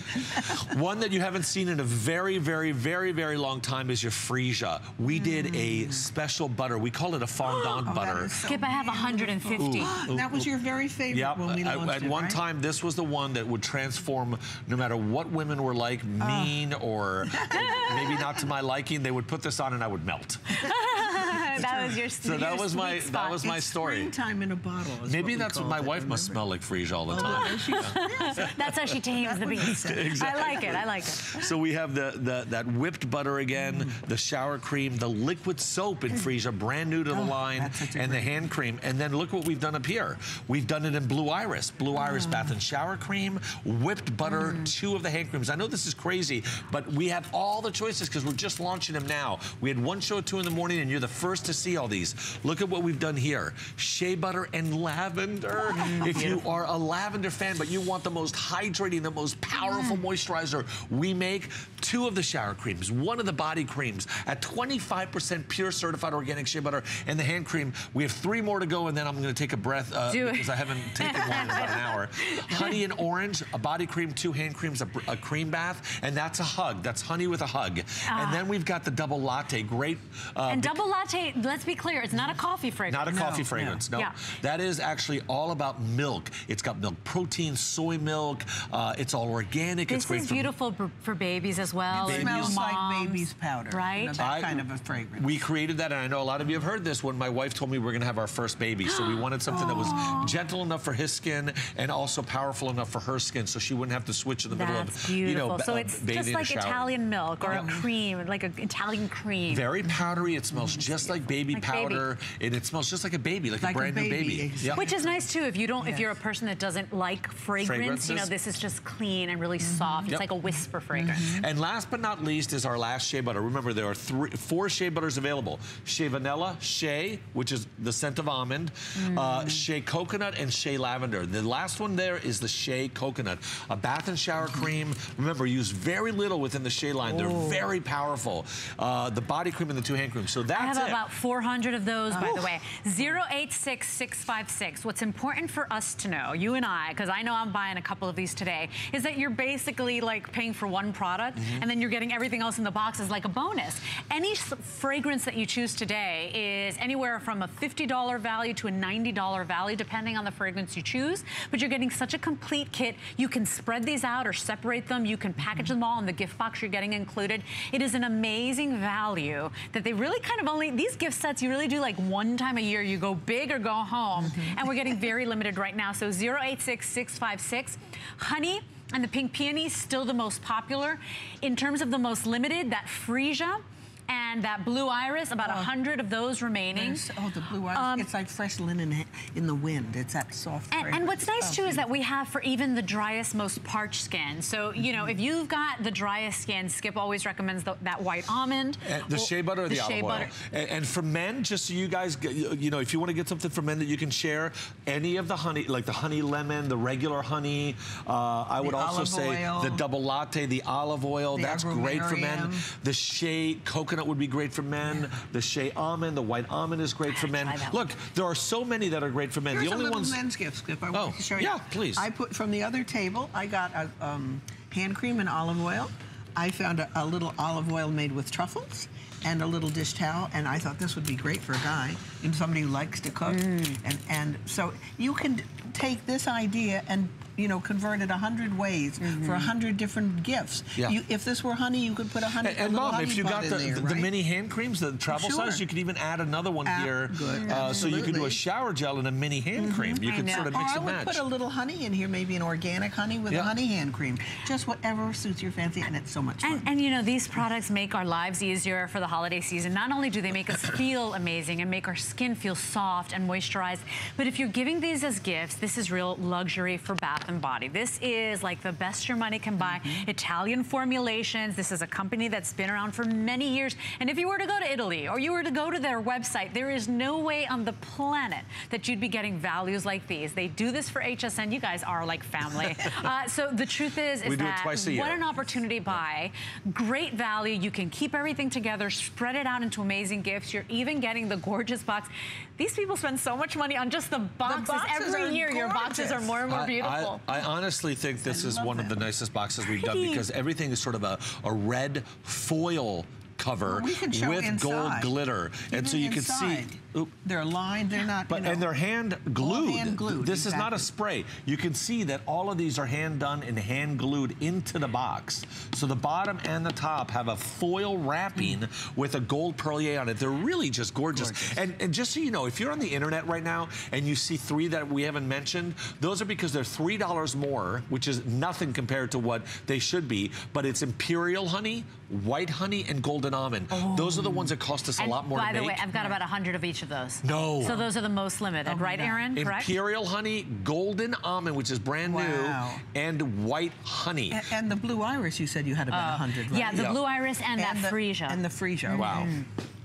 One that you haven't seen in a very, very, very, very long time is your Freesia. We did a mm. special butter. We call it a fondant Oh, butter. so Skip, I have 150. Ooh. that was your very favorite Yep. when we At, launched at it, one right? time, this was the one that would transform no matter what women were like, oh. mean or maybe not to my liking. They would put this on and I would melt. that was your So that your was my sweet that was my It's story. springtime in a bottle. Maybe what that's what my it, wife must smell like Freesia all the Oh, time. she's- That's how she tames the beast. I like it. I like it. So we have the, the that whipped butter again, Mm. the shower cream, the liquid soap in Freesia, brand new to the Oh, line, that's such a and the hand cream. And then look what we've done up here. We've done it in Blue Iris. Blue Iris bath and shower cream, whipped butter, Mm. two of the hand creams. I know this is crazy, but we have all the choices because we're just launching them now. We had one show at 2 in the morning, and you're the first to see all these. Look at what we've done here. Shea butter and lavender. Mm, if you are a lavender fan, but you want the most hydrating, the most powerful moisturizer, we make two of the shower creams, one of the body creams at 25% pure certified organic shea butter, and the hand cream. We have three more to go, and then I'm going to take a breath uh, because I haven't taken one in about an hour. Honey and orange, a body cream, two hand creams, a, a cream bath, and that's a hug. That's honey with a hug. Ah. And then we've got the double latte, great. Uh, And double latte, let's be clear, it's not a coffee fragrance. not a No, coffee no. fragrance, no. Yeah. That is actually all about milk. It's got milk protein, soy milk. Uh, it's all organic. it's This great is for beautiful for, for babies as well. It or smells new like moms, baby's powder. you Right? know, that I- kind of a fragrance. We created that, and I know a lot of you have heard this when my wife told me we were going to have our first baby. So we wanted something that was gentle enough for his skin and also powerful enough for her skin, so she wouldn't have to switch in the middle of, beautiful. you know, so it's just like. Italian milk or a cream, like an Italian cream. Very powdery. It smells just like baby Like baby. powder, and it smells just like a baby, like, Like a a brand new baby, baby. exactly. Yep. Which is nice too if you don't if you're a person that doesn't like fragrance, you know, this is just clean and really soft. It's Yep. like a whisper fragrance. And last but not least is our last shea butter. Remember, there are three, four shea butters available. Shea vanilla, shea, which is the scent of almond, uh, shea coconut, and shea lavender. The last one there is the shea coconut. A bath and shower cream. Remember, use very little within the shea line. They're Oh. very powerful. Uh, the body cream and the two hand creams. So that's I have it. about 400 of those, by the way. 086656. What's important for us to know, you and I, because I know I'm buying a couple of these today, is that you're basically like paying for one product Mm-hmm. and then you're getting everything else in the box as like a bonus. Any fragrance that you choose today is anywhere from a $50 value to a $90 value, depending on the fragrance you choose. But you're getting such a complete kit. You can spread these out or separate them. You can package them all in the gift box you're getting included. It is an amazing value that they really kind of only, these gift sets you really do like one time a year. You go big or go home. Mm-hmm. And we're getting very limited right now. So 086656. Honey, and the pink peony still the most popular. In terms of the most limited, that freesia and that blue iris, about a 100 of those remaining. Oh, the blue eyes. Um, it's like fresh linen in the wind. It's that soft And, and what's nice Oh, too is that we have for even the driest, most parched skin. So, you know, if you've got the driest skin, Skip always recommends the, that white almond. Uh, the Well, shea butter or the, shea olive oil? butter. And, and for men, just so you guys, get, you you know, if you want to get something for men that you can share, any of the honey, like the honey lemon, the regular honey, uh, I would also say oil. the double latte, the olive oil, The that's great for men. The shea coconut would be great for men. The shea almond, the white almond is great for men. try that Look, there are so many that are great for men. Here's the only a little ones. men's gift, Skip. I Oh, want to show you. yeah, please. I put from the other table. I got a um, hand cream and olive oil. I found a, a little olive oil made with truffles and a little dish towel, and I thought this would be great for a guy and somebody who likes to cook. Mm. And and so you can take this idea and you know converted a hundred ways for a hundred different gifts. Yeah. You, if this were honey, you could put a honey. And, a and little mom, if you bud got the, there, the, the mini hand creams, the travel Sure. size, you could even add another one Ah, here. good. Uh, so you could do a shower gel and a mini hand cream. You I could sort of mix Or mix I would put a little honey in here, maybe an organic honey with Yeah. a honey hand cream. Just whatever suits your fancy, and it's so much fun. And, and you know, these products make our lives easier for the holiday season. Not only do they make us feel amazing and make our skin feel soft and moisturized, but if you're giving these as gifts, this is real luxury for Bath and Body. This is like the best your money can buy. Italian formulations. This is a company that's been around for many years. And if you were to go to Italy or you were to go to their website, there is no way on the planet that you'd be getting values like these. They do this for HSN. You guys are like family. uh, so the truth is, is We that twice a year. what an opportunity buy. Great value. You can keep everything together, spread it out into amazing gifts. You're even getting the gorgeous box. These people spend so much money on just the boxes. boxes Every are year, your boxes are more and more I- beautiful. I, I honestly think this is one of the nicest boxes we've done because everything is sort of a, a red foil cover Well, we can show with gold inside. glitter. and so Even you can see. Inside. Oop. They're lined. They're not. But you know, and they're hand glued. hand glued, This is not a spray. You can see that all of these are hand done and hand glued into the box. So the bottom and the top have a foil wrapping hmm. with a gold perlier on it. They're really just gorgeous. And, and just so you know, if you're on the internet right now and you see three that we haven't mentioned, those are because they're three dollars more, which is nothing compared to what they should be. But it's imperial honey, white honey, and golden almond. Those are the ones that cost us a lot more by to the make. way, I've got about a 100 of each of those. No. So those are the most limited, Oh my right, God. Aaron? Correct? Imperial honey, golden almond, which is brand Wow. new, and white honey. And, and the blue iris, you said you had about a hundred, right? Uh, Yeah, the Yeah. blue iris and, that the, freesia. And the freesia. Wow.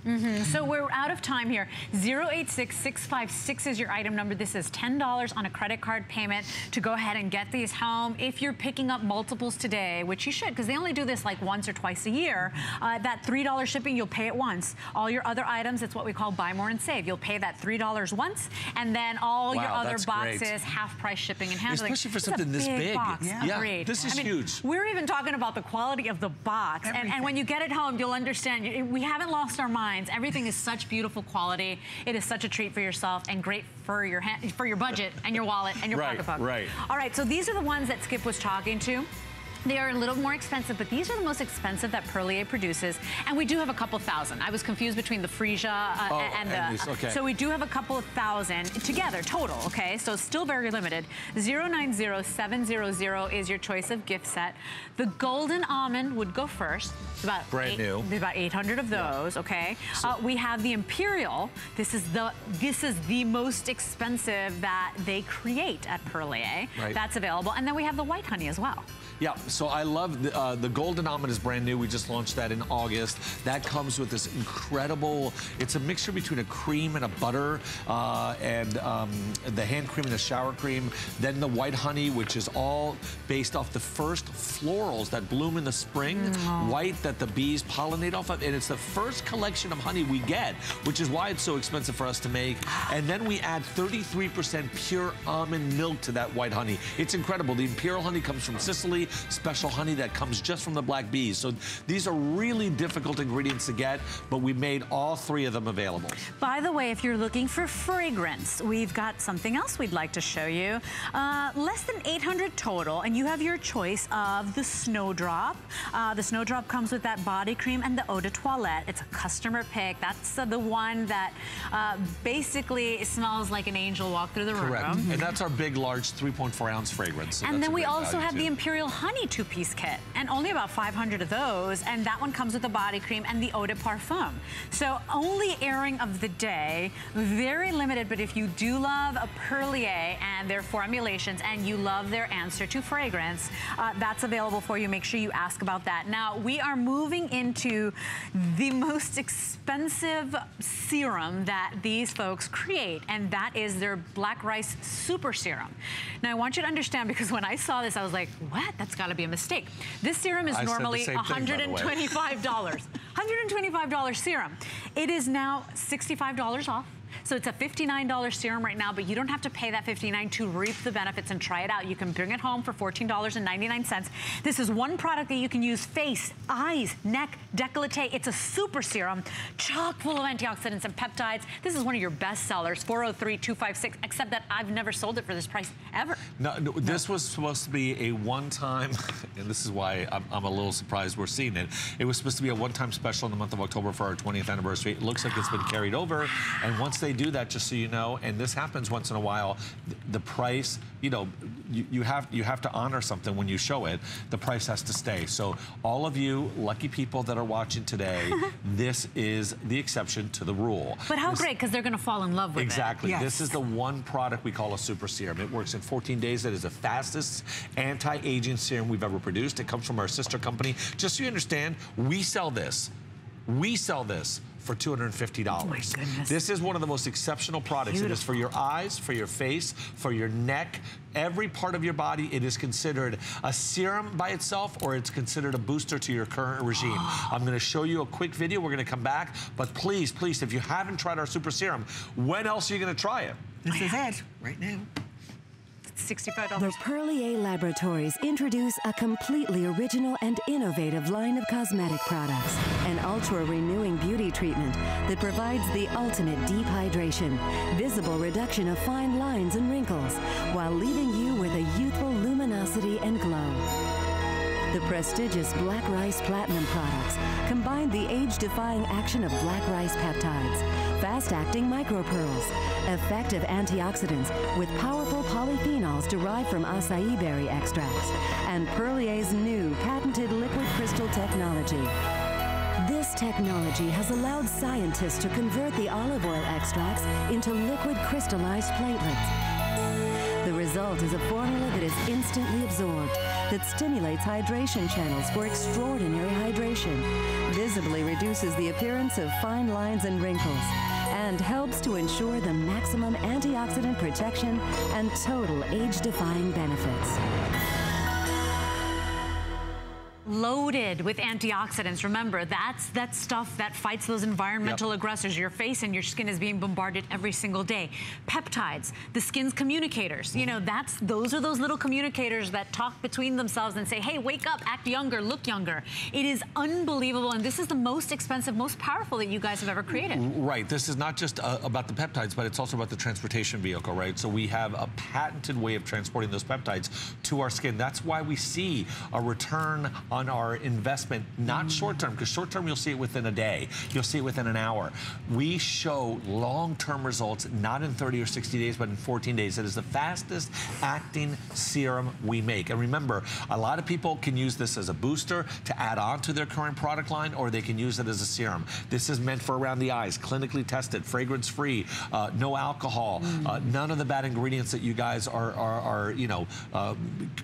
Mhm. So we're out of time here. 086656 is your item number. This is $10 on a credit card payment to go ahead and get these home. If you're picking up multiples today, which you should, because they only do this like once or twice a year, uh, that $3 shipping, you'll pay it once. All your other items, it's what we call buy more and save. You'll pay that $3 once, and then all your other that's great. boxes, half price shipping and handling. Especially for It's something this big. Box. Yeah. Yeah, this is I mean, huge. We're even talking about the quality of the box. And, and when you get it home, you'll understand. We haven't lost our minds. Everything is such beautiful quality. It is such a treat for yourself and great for your for your budget and your wallet and your Right, pocketbook. right. All right, so these are the ones that Skip was talking to. They are a little more expensive, but these are the most expensive that Perlier produces. And we do have a couple thousand. I was confused between the Freesia uh, Oh, and the... and these, okay. So we do have a couple of thousand together, total, okay? So still very limited. 090700 is your choice of gift set. The Golden Almond would go first. It's About Brand eight- new. About 800 of those, okay? Uh, we have the Imperial. This is the this is the most expensive that they create at Perlier. Right. That's available. And then we have the White Honey as well. Yeah, so I love the, uh, the Golden Almond is brand new. We just launched that in August. That comes with this incredible, it's a mixture between a cream and a butter uh, and um, the hand cream and the shower cream. Then the white honey, which is all based off the first florals that bloom in the spring, white that the bees pollinate off of. And it's the first collection of honey we get, which is why it's so expensive for us to make. And then we add 33% pure almond milk to that white honey. It's incredible. The imperial honey comes from Sicily, special honey that comes just from the black bees. So these are really difficult ingredients to get, but we made all three of them available. By the way, if you're looking for fragrance, we've got something else we'd like to show you. Uh, less than 800 total, and you have your choice of the Snowdrop. Uh, the Snowdrop comes with that body cream and the eau de toilette. It's a customer pick. That's uh, the one that uh, basically smells like an angel walked through the Correct. room. Correct. And that's our big, large 3.4 ounce fragrance. so and then we also have too. the Imperial Honey two-piece kit, and only about 500 of those, and that one comes with the body cream and the eau de parfum. So only airing of the day, very limited, but if you do love a Perlier and their formulations, and you love their answer to fragrance, uh, that's available for you. Make sure you ask about that. Now, we are moving into the most expensive serum that these folks create, and that is their black rice super serum. Now, I want you to understand because when I saw this, I was like, what? That's got to be a mistake. This serum is I normally same thing, by the way. $125. $125 serum. It is now $65 off. So it's a $59 serum right now, but you don't have to pay that 59 to reap the benefits and try it out. You can bring it home for $14.99. This is one product that you can use face, eyes, neck, décolleté. It's a super serum, chock full of antioxidants and peptides. This is one of your best sellers, 403-256, except that I've never sold it for this price ever. No, no, this was supposed to be a one-time, and this is why I'm, I'm a little surprised we're seeing it. It was supposed to be a one-time special in the month of October for our 20th anniversary. It looks like it's been carried over, and once they do that, just so you know, and this happens once in a while, th- the price, you know, you, you have you have to honor something when you show it. The price has to stay. So all of you lucky people that are watching today, this is the exception to the rule. But how This- great, because they're going to fall in love with it Exactly. it. This is the one product we call a super serum. It works in 14 days. It is the fastest anti-aging serum we've ever produced. It comes from our sister company. Just so you understand, we sell this. We sell this for $250. Oh my goodness. This is one of the most exceptional products. It is for your eyes, for your face, for your neck, every part of your body. It is considered a serum by itself or it's considered a booster to your current regime. I'm gonna show you a quick video. We're gonna come back. But please, please, if you haven't tried our super serum, when else are you gonna try it? This is it, right now. $65. The Perlier Laboratories introduce a completely original and innovative line of cosmetic products. An ultra renewing beauty treatment that provides the ultimate deep hydration, visible reduction of fine lines and wrinkles, while leaving you with a youthful luminosity and glow. The prestigious Black Rice Platinum products combine the age-defying action of black rice peptides, fast-acting micropearls, effective antioxidants with powerful polyphenols derived from acai berry extracts, and Perlier's new patented liquid crystal technology. This technology has allowed scientists to convert the olive oil extracts into liquid crystallized platelets. Result is a formula that is instantly absorbed, that stimulates hydration channels for extraordinary hydration, visibly reduces the appearance of fine lines and wrinkles, and helps to ensure the maximum antioxidant protection and total age-defying benefits. Loaded with antioxidants. Remember, that's that stuff that fights those environmental yep. aggressors. Your face and your skin is being bombarded every single day. Peptides, the skin's communicators. You know, that's those are those little communicators that talk between themselves and say, hey, wake up, act younger, look younger. It is unbelievable, and this is the most expensive, most powerful that you guys have ever created. Right. This is not just uh, about the peptides, but it's also about the transportation vehicle, right? So we have a patented way of transporting those peptides to our skin. That's why we see a return on our investment, not short term, because short term you'll see it within a day. You'll see it within an hour. We show long-term results, not in 30 or 60 days, but in 14 days. It is the fastest acting serum we make. And remember, a lot of people can use this as a booster to add on to their current product line, or they can use it as a serum. This is meant for around the eyes, clinically tested, fragrance-free, uh, no alcohol, mm. uh, none of the bad ingredients that you guys are, are, are you know, uh,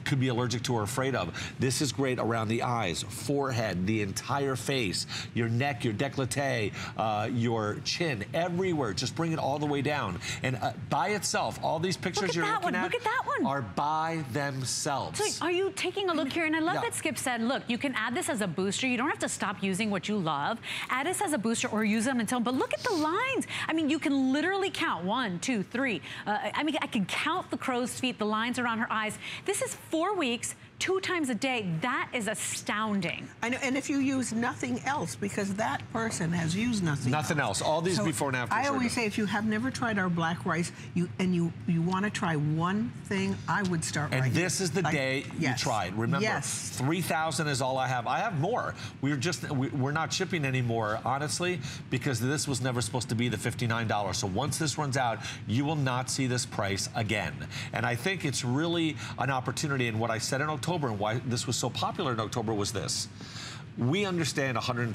could be allergic to or afraid of. This is great around the eyes, forehead, the entire face, your neck, your décolleté, uh, your chin, everywhere. Just bring it all the way down. And uh, by itself, all these pictures you're looking one. at, look at that one. are by themselves. So are you taking a look here? And I love yeah. that Skip said, look, you can add this as a booster. You don't have to stop using what you love. Add this as a booster or use them until, but look at the lines. I mean, you can literally count one, two, three. Uh, I mean, I can count the crow's feet, the lines around her eyes. This is four weeks, two times a day, that is astounding. I know, and if you use nothing else, because that person has used nothing Nothing else. else. All these so before and after. I always say if you have never tried our black rice you and you, you want to try one thing, I would start And right this here. is the like, day yes. you tried. Remember, yes. 3,000 is all I have. I have more. We're just, we're not shipping anymore, honestly, because this was never supposed to be the $59. So once this runs out, you will not see this price again. And I think it's really an opportunity. And what I said in October and why this was so popular in October was this. We understand $129,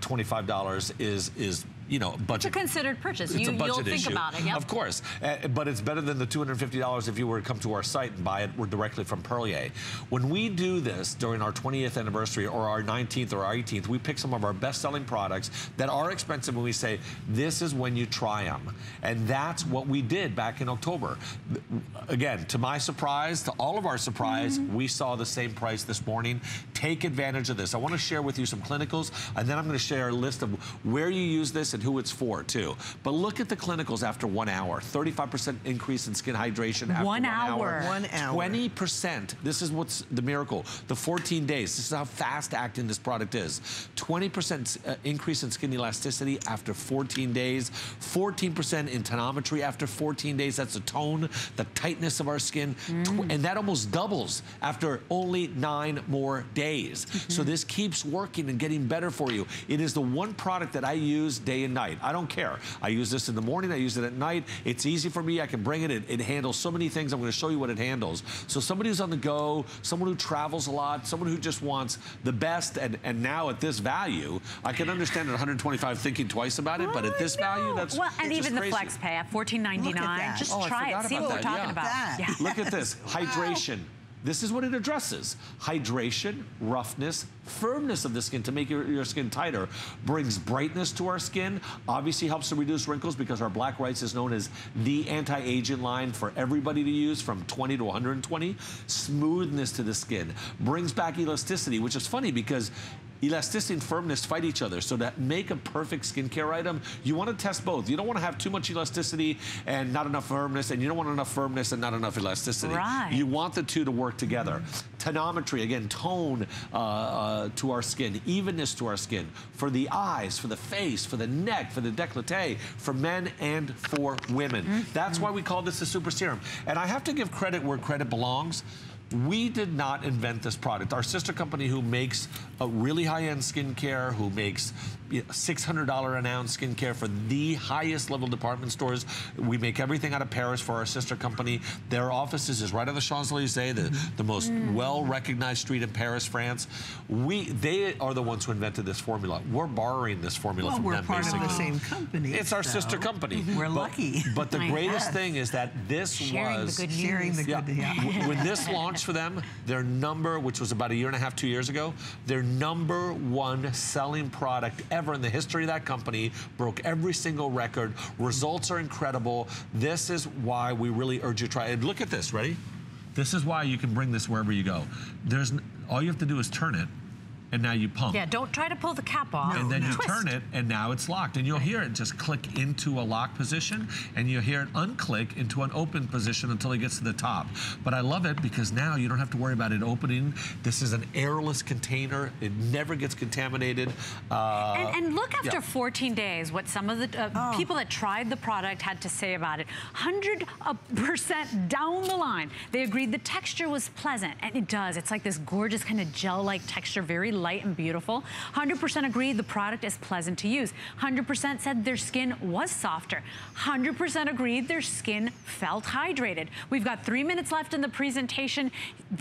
$25 is, is you know, budget. It's a considered purchase. It's you, a budget will think issue. about it, yep. Of course. Uh, but it's better than the $250 if you were to come to our site and buy it We're directly from Perlier. When we do this during our 20th anniversary or our 19th or our 18th, we pick some of our best-selling products that are expensive and we say, this is when you try them. And that's what we did back in October. Again, to my surprise, to all of our surprise, mm -hmm. we saw the same price this morning. Take advantage of this. I want to share with you some clinicals, and then I'm going to share a list of where you use this and and who it's for, too. But look at the clinicals after one hour. 35% increase in skin hydration after one, one hour. hour. One hour. 20%. This is what's the miracle. The 14 days. This is how fast acting this product is. 20% uh, increase in skin elasticity after 14 days. 14% in tonometry after 14 days. That's the tone, the tightness of our skin. Mm. And that almost doubles after only nine more days. Mm -hmm. So this keeps working and getting better for you. It is the one product that I use day and night. I don't care. I use this in the morning. I use it at night. It's easy for me. I can bring it. It, it handles so many things. I'm going to show you what it handles. So somebody who's on the go, someone who travels a lot, someone who just wants the best, and, and now at this value, I can understand at 125 thinking twice about it, but at oh, this value, that's Well, and even the crazy. flex pay at $14.99. Just oh, try it. See what we're talking yeah. about. Yeah. Look at this. Hydration. This is what it addresses. Hydration, roughness, firmness of the skin to make your, your, skin tighter. Brings brightness to our skin. Obviously helps to reduce wrinkles because our black rice is known as the anti-aging line for everybody to use from 20 to 120. Smoothness to the skin. Brings back elasticity, which is funny because elasticity and firmness fight each other. So to make a perfect skincare item, you want to test both. You don't want to have too much elasticity and not enough firmness, and you don't want enough firmness and not enough elasticity. Right. You want the two to work together. Mm -hmm. Tonometry, again, tone uh, uh, to our skin, evenness to our skin, for the eyes, for the face, for the neck, for the décolleté, for men and for women. Mm -hmm. That's why we call this a super serum. And I have to give credit where credit belongs. We did not invent this product. Our sister company who makes a really high-end skincare, who makes $600 an ounce skincare for the highest level department stores. We make everything out of Paris for our sister company. Their offices is right on the Champs-Elysees, the, the most mm. well-recognized street in Paris, France. We, They are the ones who invented this formula. We're borrowing this formula well, from we're them, part of the same company. It's our so. sister company. We're but, lucky. But the greatest thing is that this Sharing was... The good news. Sharing the good yeah. When this launched for them, their number, which was about a year and a half, two years ago, their number one selling product ever in the history of that company, broke every single record. Results are incredible. This is why we really urge you to try it. Look at this, ready? This is why you can bring this wherever you go. There's All you have to do is turn it and now you pump. Yeah, don't try to pull the cap off. and then you Twist. turn it, and now it's locked. And you'll hear it just click into a lock position, and you'll hear it unclick into an open position until it gets to the top. But I love it because now you don't have to worry about it opening. This is an airless container. It never gets contaminated. Uh, And, and look after yeah. 14 days what some of the uh, people that tried the product had to say about it. 100% down the line, they agreed the texture was pleasant, and it does. It's like this gorgeous kind of gel-like texture, very light and beautiful. 100% agreed the product is pleasant to use. 100% said their skin was softer. 100% agreed their skin felt hydrated. We've got three minutes left in the presentation.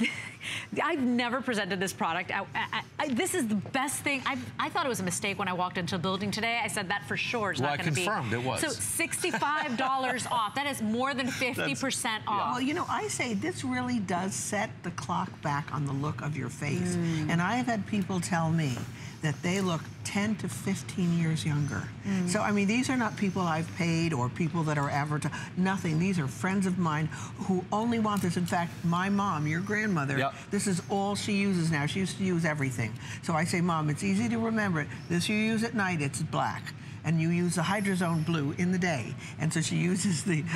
I've never presented this product. I, I, I, this is the best thing. I, I thought it was a mistake when I walked into the building today. I said that for sure is Well, not going to be. confirmed it was. So $65 off. That is more than 50% off. Well, you know, I say this really does set the clock back on the look of your face. Mm. And I have had people tell me that they look 10 to 15 years younger. Mm. So, I mean, these are not people I've paid or people that are advertised. Nothing. These are friends of mine who only want this. In fact, my mom, your grandmother, Yep. this is all she uses now. She used to use everything. So I say, Mom, it's easy to remember it. This you use at night, it's black. And you use the Hydrazone blue in the day. And so she uses the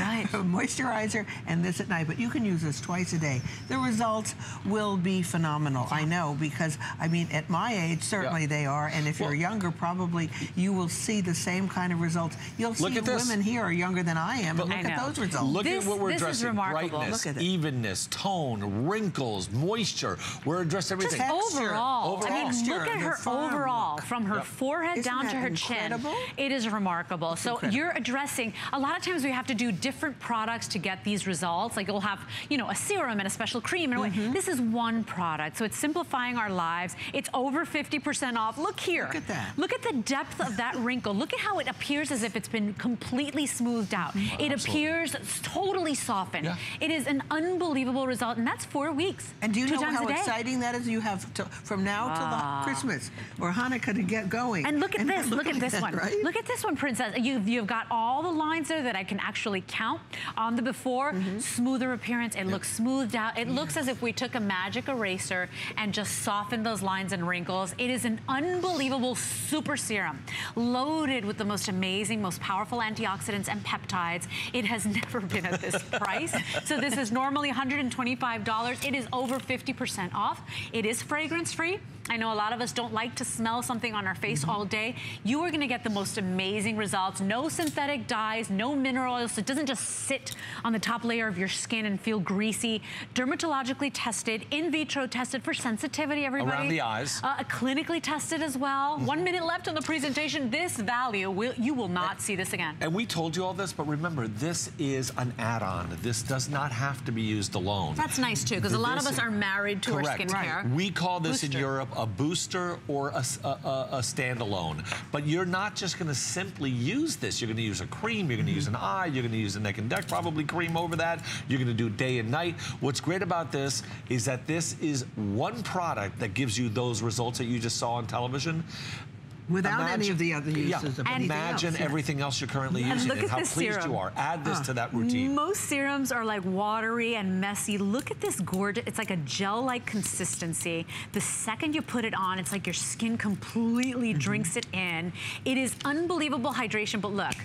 moisturizer and this at night. But you can use this twice a day. The results will be phenomenal. I know because, I mean, at my age, certainly Yeah. they are. And if you're younger, probably you will see the same kind of results. You'll Look see at this. women here are younger than I am. and look at those results. Look at what we're addressing. Brightness, Look at it. evenness, tone, wrinkles, moisture. We're addressing Just everything. overall. I mean, Overall. look at her overall, from her Yep. forehead Isn't down to that her incredible? chin. It is remarkable. so incredible. you're addressing, a lot of times we have to do different products to get these results. Like you'll have, you know, a serum and a special cream. And Mm-hmm. This is one product. So it's simplifying our lives. It's over 50% off. Look here. Look at that. Look at the depth of that wrinkle. Look at how it appears as if it's been completely smoothed out. It appears totally softened. Yeah. It is an unbelievable result. And that's four weeks. And do you Two know how exciting that is? You have to, from now Ah. till the Christmas or Hanukkah to get going. And look at this, look, at this that, one. Right? Look at this one, Princess. You've, you've got all the lines there that I can actually count on the before. Mm-hmm. Smoother appearance, it looks smoothed out. It looks as if we took a magic eraser and just softened those lines and wrinkles. It is an unbelievable super serum, loaded with the most amazing, most powerful antioxidants and peptides. It has never been at this price. So this is normally $125. It is over 50% off. It is fragrance free. I know a lot of us don't like to smell something on our face Mm-hmm. all day. You are gonna get the most amazing results. No synthetic dyes, no mineral oils. So it doesn't just sit on the top layer of your skin and feel greasy. Dermatologically tested, in vitro tested for sensitivity, everybody. Around the eyes. Uh, clinically tested as well. Mm-hmm. One minute left on the presentation. This value, will, you will not see this again. And we told you all this, but remember, this is an add-on. This does not have to be used alone. That's nice too, because a lot of us are married to Correct. our skincare. We call this in Europe a booster or a standalone. But you're not just going to simply use this. You're going to use a cream. You're going to use an eye. You're going to use a neck and neck, probably cream over that. You're going to do day and night. What's great about this is that this is one product that gives you those results that you just saw on television. Without any of the other yeah, uses of anything Imagine else, yeah. everything else you're currently And using look and at how this pleased serum. you are. Add this Ah. to that routine. Most serums are like watery and messy. Look at this gorgeous, it's like a gel-like consistency. The second you put it on, it's like your skin completely Mm-hmm. drinks it in. It is unbelievable hydration, but look,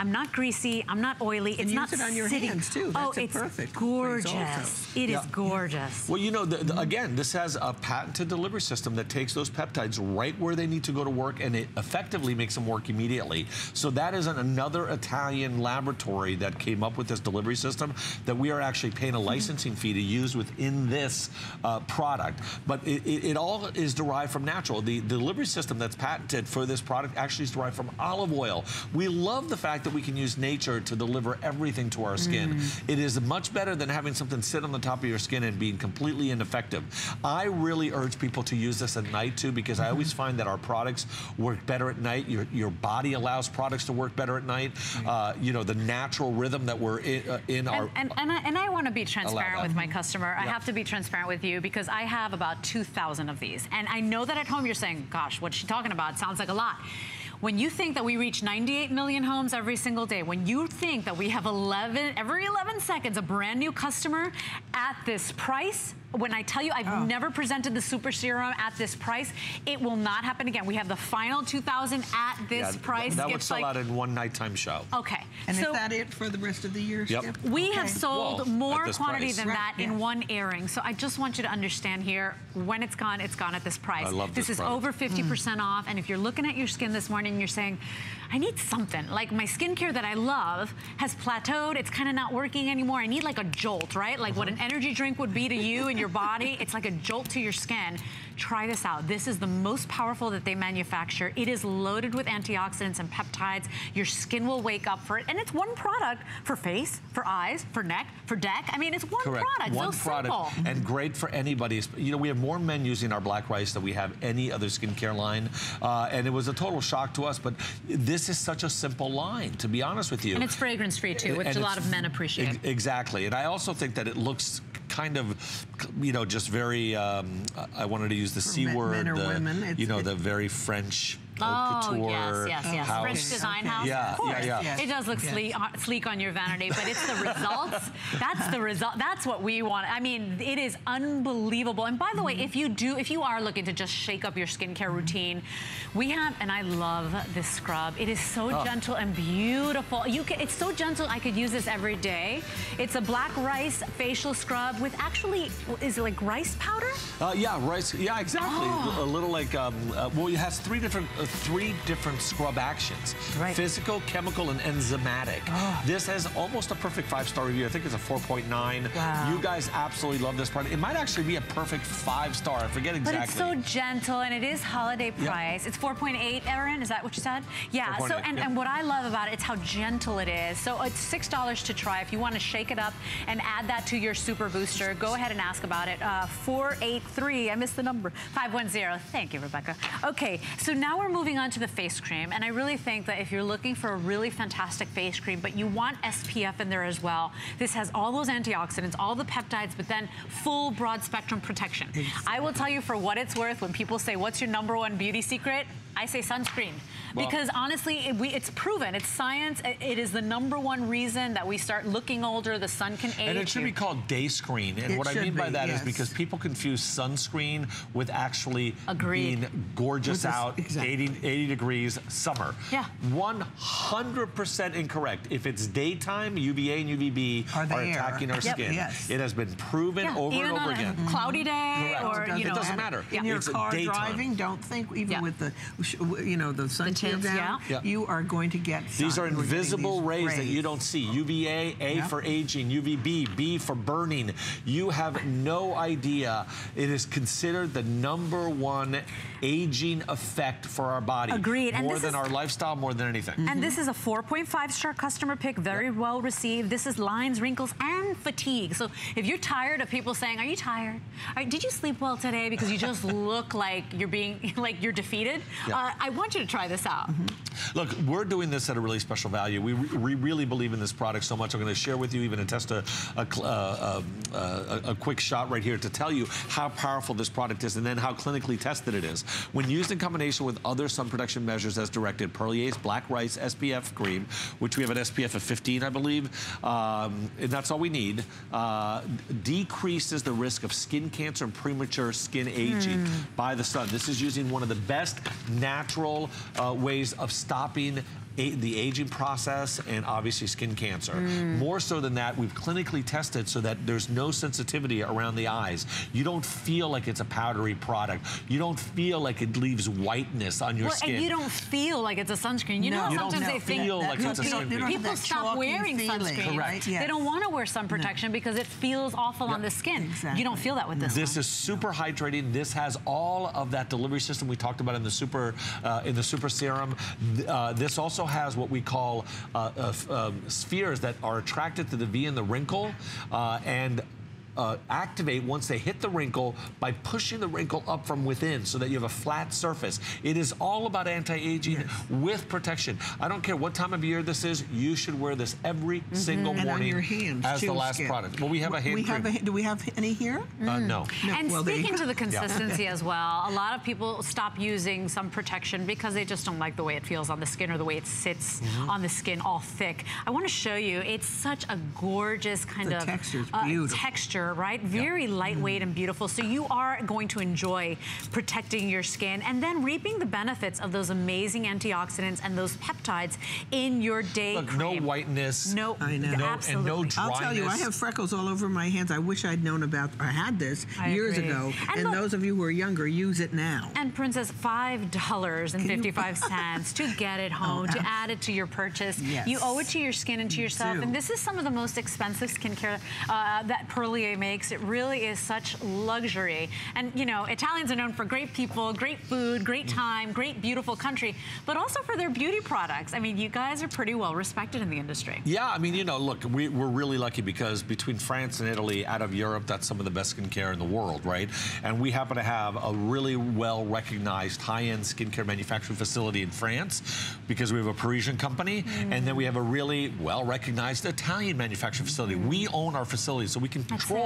I'm not greasy, I'm not oily, And it's use not it on your sitting. hands, too. Oh, That's a it's perfect gorgeous. also. It is Yeah. gorgeous. Well, you know, the, the- again, this has a patented delivery system that takes those peptides right where they need to go to work, and it effectively makes them work immediately. So that is an, another Italian laboratory that came up with this delivery system that we are actually paying a licensing fee to use within this uh, product. But it, it, it all is derived from natural. The delivery system that's patented for this product actually is derived from olive oil. We love the fact that we can use nature to deliver everything to our skin. Mm. It is much better than having something sit on the top of your skin and being completely ineffective. I really urge people to use this at night too because I always find that our products work better at night. Your, your body allows products to work better at night. Uh, you know, the natural rhythm that we're in, uh, in our... And, and, and I, and I want to be transparent with my customer. I have to be transparent with you because I have about 2,000 of these. And I know that at home you're saying, gosh, what's she talking about? It Sounds like a lot. When you think that we reach 98 million homes every single day, when you think that we have 11, every 11 seconds, a brand new customer at this price, when I tell you I've Oh. never presented the super serum at this price, it will not happen again. We have the final 2000 at this Yeah, price. That would It's sell like- out in one nighttime show. Okay. And so is that it for the rest of the year, Yep. Skip? we Okay. have sold Well, more quantity price. than Right, that in one airing. So I just want you to understand here, when it's gone, it's gone at this price. I love this This is product. over 50% off. And if you're looking at your skin this morning and you're saying, I need something, like my skincare that I love has plateaued, it's kind of not working anymore. I need like a jolt, right? Like what an mm-hmm. energy drink would be to you and your body. It's like a jolt to your skin. Try this out. This is the most powerful that they manufacture. It is loaded with antioxidants and peptides. Your skin will wake up for it. And it's one product for face, for eyes, for neck, for deck. I mean, it's one Correct. product. One so product simple. and great for anybody. You know, we have more men using our black rice than we have any other skincare line. Uh, and it was a total shock to us, but this is such a simple line, to be honest with you. And it's fragrance free too, which And a lot of men appreciate. Ex- Exactly. And I also think that it looks kind of, you know, just very, um, I wanted to use the C men- word. men or the, women, it's- you know, the very French Oh, haute couture yes, yes, yes. house. French design house. Yeah, of course. yeah, yeah. It does look Yes. sleek, uh, sleek on your vanity, but it's the results. That's the result. That's what we want. I mean, it is unbelievable. And by the way, if you do, if you are looking to just shake up your skincare routine, we have, and I love this scrub. It is so Oh. gentle and beautiful. You can, it's so gentle. I could use this every day. It's a black rice facial scrub with actually, is it like rice powder? Uh, yeah, rice. Yeah, exactly. Oh. A little like um, uh, well, it has three different uh, three different scrub actions: Right. physical, chemical, and enzymatic. Oh. This has almost a perfect five star review. I think it's a 4.9. Wow. You guys absolutely love this product. It might actually be a perfect five star. I forget exactly. But it's so gentle and it is holiday price. It's 4.8, Erin, is that what you said? Yeah, so and, yeah. and what I love about it, it's how gentle it is. So it's $6 to try. If you want to shake it up and add that to your super booster, go ahead and ask about it. Uh, 483, I missed the number, 510. Thank you, Rebecca. Okay, so now we're moving on to the face cream. And I really think that if you're looking for a really fantastic face cream, but you want SPF in there as well, this has all those antioxidants, all the peptides, but then full broad spectrum protection. I will tell you for what it's worth, when people say, what's your number one beauty secret? I say sunscreen. Well- because honestly, it, we, it's proven. It's science. It, it is the number one reason that we start looking older. The sun can age And it should you. be called day screen. And It what I should mean by be, that is yes. because people confuse sunscreen with actually Agreed. being gorgeous this- out, exactly. 80, 80 degrees summer. Yeah. 100% incorrect. If it's daytime, UVA and UVB Are are, attacking our Yep. skin. Yes. It has been proven Yeah, over even and over on again. a cloudy day Correct. or, you It doesn't matter. In your It's car daytime. driving, don't think even Yeah. with the, you know, the sun shield tints, down, yeah. Yeah. you are going to get These sun. are We're invisible these rays, that you don't see. UVA, A Yep. for aging, UVB, B for burning. You have no idea. It is considered the number one aging effect for our body. Agreed. And More this than is- our lifestyle, more than anything. And this is a 4.5 star customer pick, very well received. This is lines, wrinkles, and fatigue. So if you're tired of people saying, "Are you tired? Are- did you sleep well today?" Because you just look like you're being like you're defeated. Yeah. Uh, I want you to try this out. Look, we're doing this at a really special value. We, we really believe in this product so much. I'm going to share with you, even and test a, a, uh, uh, a, a quick shot right here to tell you how powerful this product is and then how clinically tested it is. When used in combination with other sun protection measures as directed, Perlier's Black Rice SPF cream, which we have an SPF of 15, I believe, um, and that's all we need, uh, decreases the risk of skin cancer and premature skin aging by the sun. This is using one of the best natural uh, ways of stopping the aging process and obviously skin cancer. More so than that, we've clinically tested so that there's no sensitivity around the eyes. You don't feel like it's a powdery product. You don't feel like it leaves whiteness on your Well, skin. and you don't feel like it's a sunscreen. You No. know, You don't sometimes they think feel like that it's a people, sunscreen. You don't have people stop wearing feeling. sunscreen. Correct. Yes. They don't want to wear sun protection because it feels awful on the skin. Exactly. You don't feel that with this. This one. is super hydrating. This has all of that delivery system we talked about in the super uh, in the super serum. Uh, this also has what we call uh, uh, um, spheres that are attracted to the V and the wrinkle, uh, and. Uh, activate once they hit the wrinkle by pushing the wrinkle up from within so that you have a flat surface. It is all about anti-aging with protection. I don't care what time of year this is, you should wear this every single And on morning your hands, as too, the last Skip. product. Well, we have a hand we cream. Have a, do we have any here? uh, no. And well, speaking to the consistency as well, a lot of people stop using some protection because they just don't like the way it feels on the skin or the way it sits Mm-hmm. on the skin all thick. I want to show you, it's such a gorgeous kind The of texture's uh, beautiful. texture texture, right? Very lightweight and beautiful. So you are going to enjoy protecting your skin and then reaping the benefits of those amazing antioxidants and those peptides in your day Look, cream. no whiteness. No, I know. No, absolutely. and no dryness. I'll tell you, I have freckles all over my hands. I wish I'd known about or had this I years agree. ago. And And, look- those of you who are younger, use it now. And Princess, five dollars and fifty-five cents to get it home, to add it to your purchase. Yes. You owe it to your skin and to yourself. do. And this is some of the most expensive skincare uh, that Makes. It really is such luxury. And you know, Italians are known for great people, great food, great mm. time, great beautiful country, but also for their beauty products. I mean, you guys are pretty well respected in the industry. Yeah, I mean, you know, look, we, we're really lucky because between France and Italy, out of Europe, that's some of the best skincare in the world, right? And we happen to have a really well recognized high-end skincare manufacturing facility in France because we have a Parisian company, and then we mm. have a really well recognized Italian manufacturing facility. We own our facility, so we can control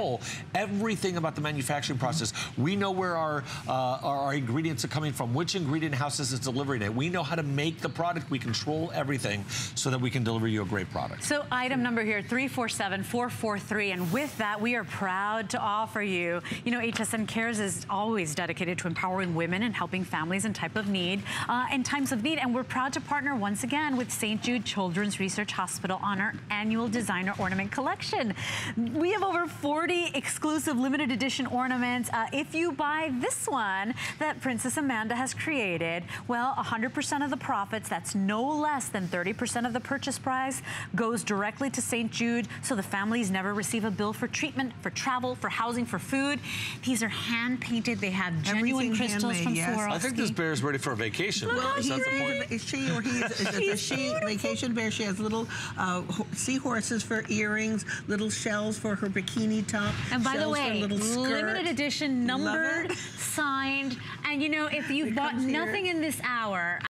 everything about the manufacturing process. We know where our, uh, our, ingredients are coming from, which ingredient houses is delivering it. We know how to make the product. We control everything so that we can deliver you a great product. So item number here, 347443. And with that, we are proud to offer you, you know, HSN Cares is always dedicated to empowering women and helping families in type of need, uh, in times of need. And we're proud to partner once again with St. Jude Children's Research Hospital on our annual designer ornament collection. We have over 40 exclusive limited edition ornaments. Uh, if you buy this one that Princess Amanda has created, well, 100% of the profits, that's no less than 30% of the purchase price, goes directly to St. Jude so the families never receive a bill for treatment, for travel, for housing, for food. These are hand painted. They have genuine Everything crystals from yes. Swarovski. I think this bear is ready for a vacation. Look how Is that the point? Is she or he? Is, is, is she vacation bear? She has little uh, seahorses for earrings, little shells for her bikini top. And by the way, limited edition, numbered, signed. And you know, if you've bought comes here. nothing in this hour,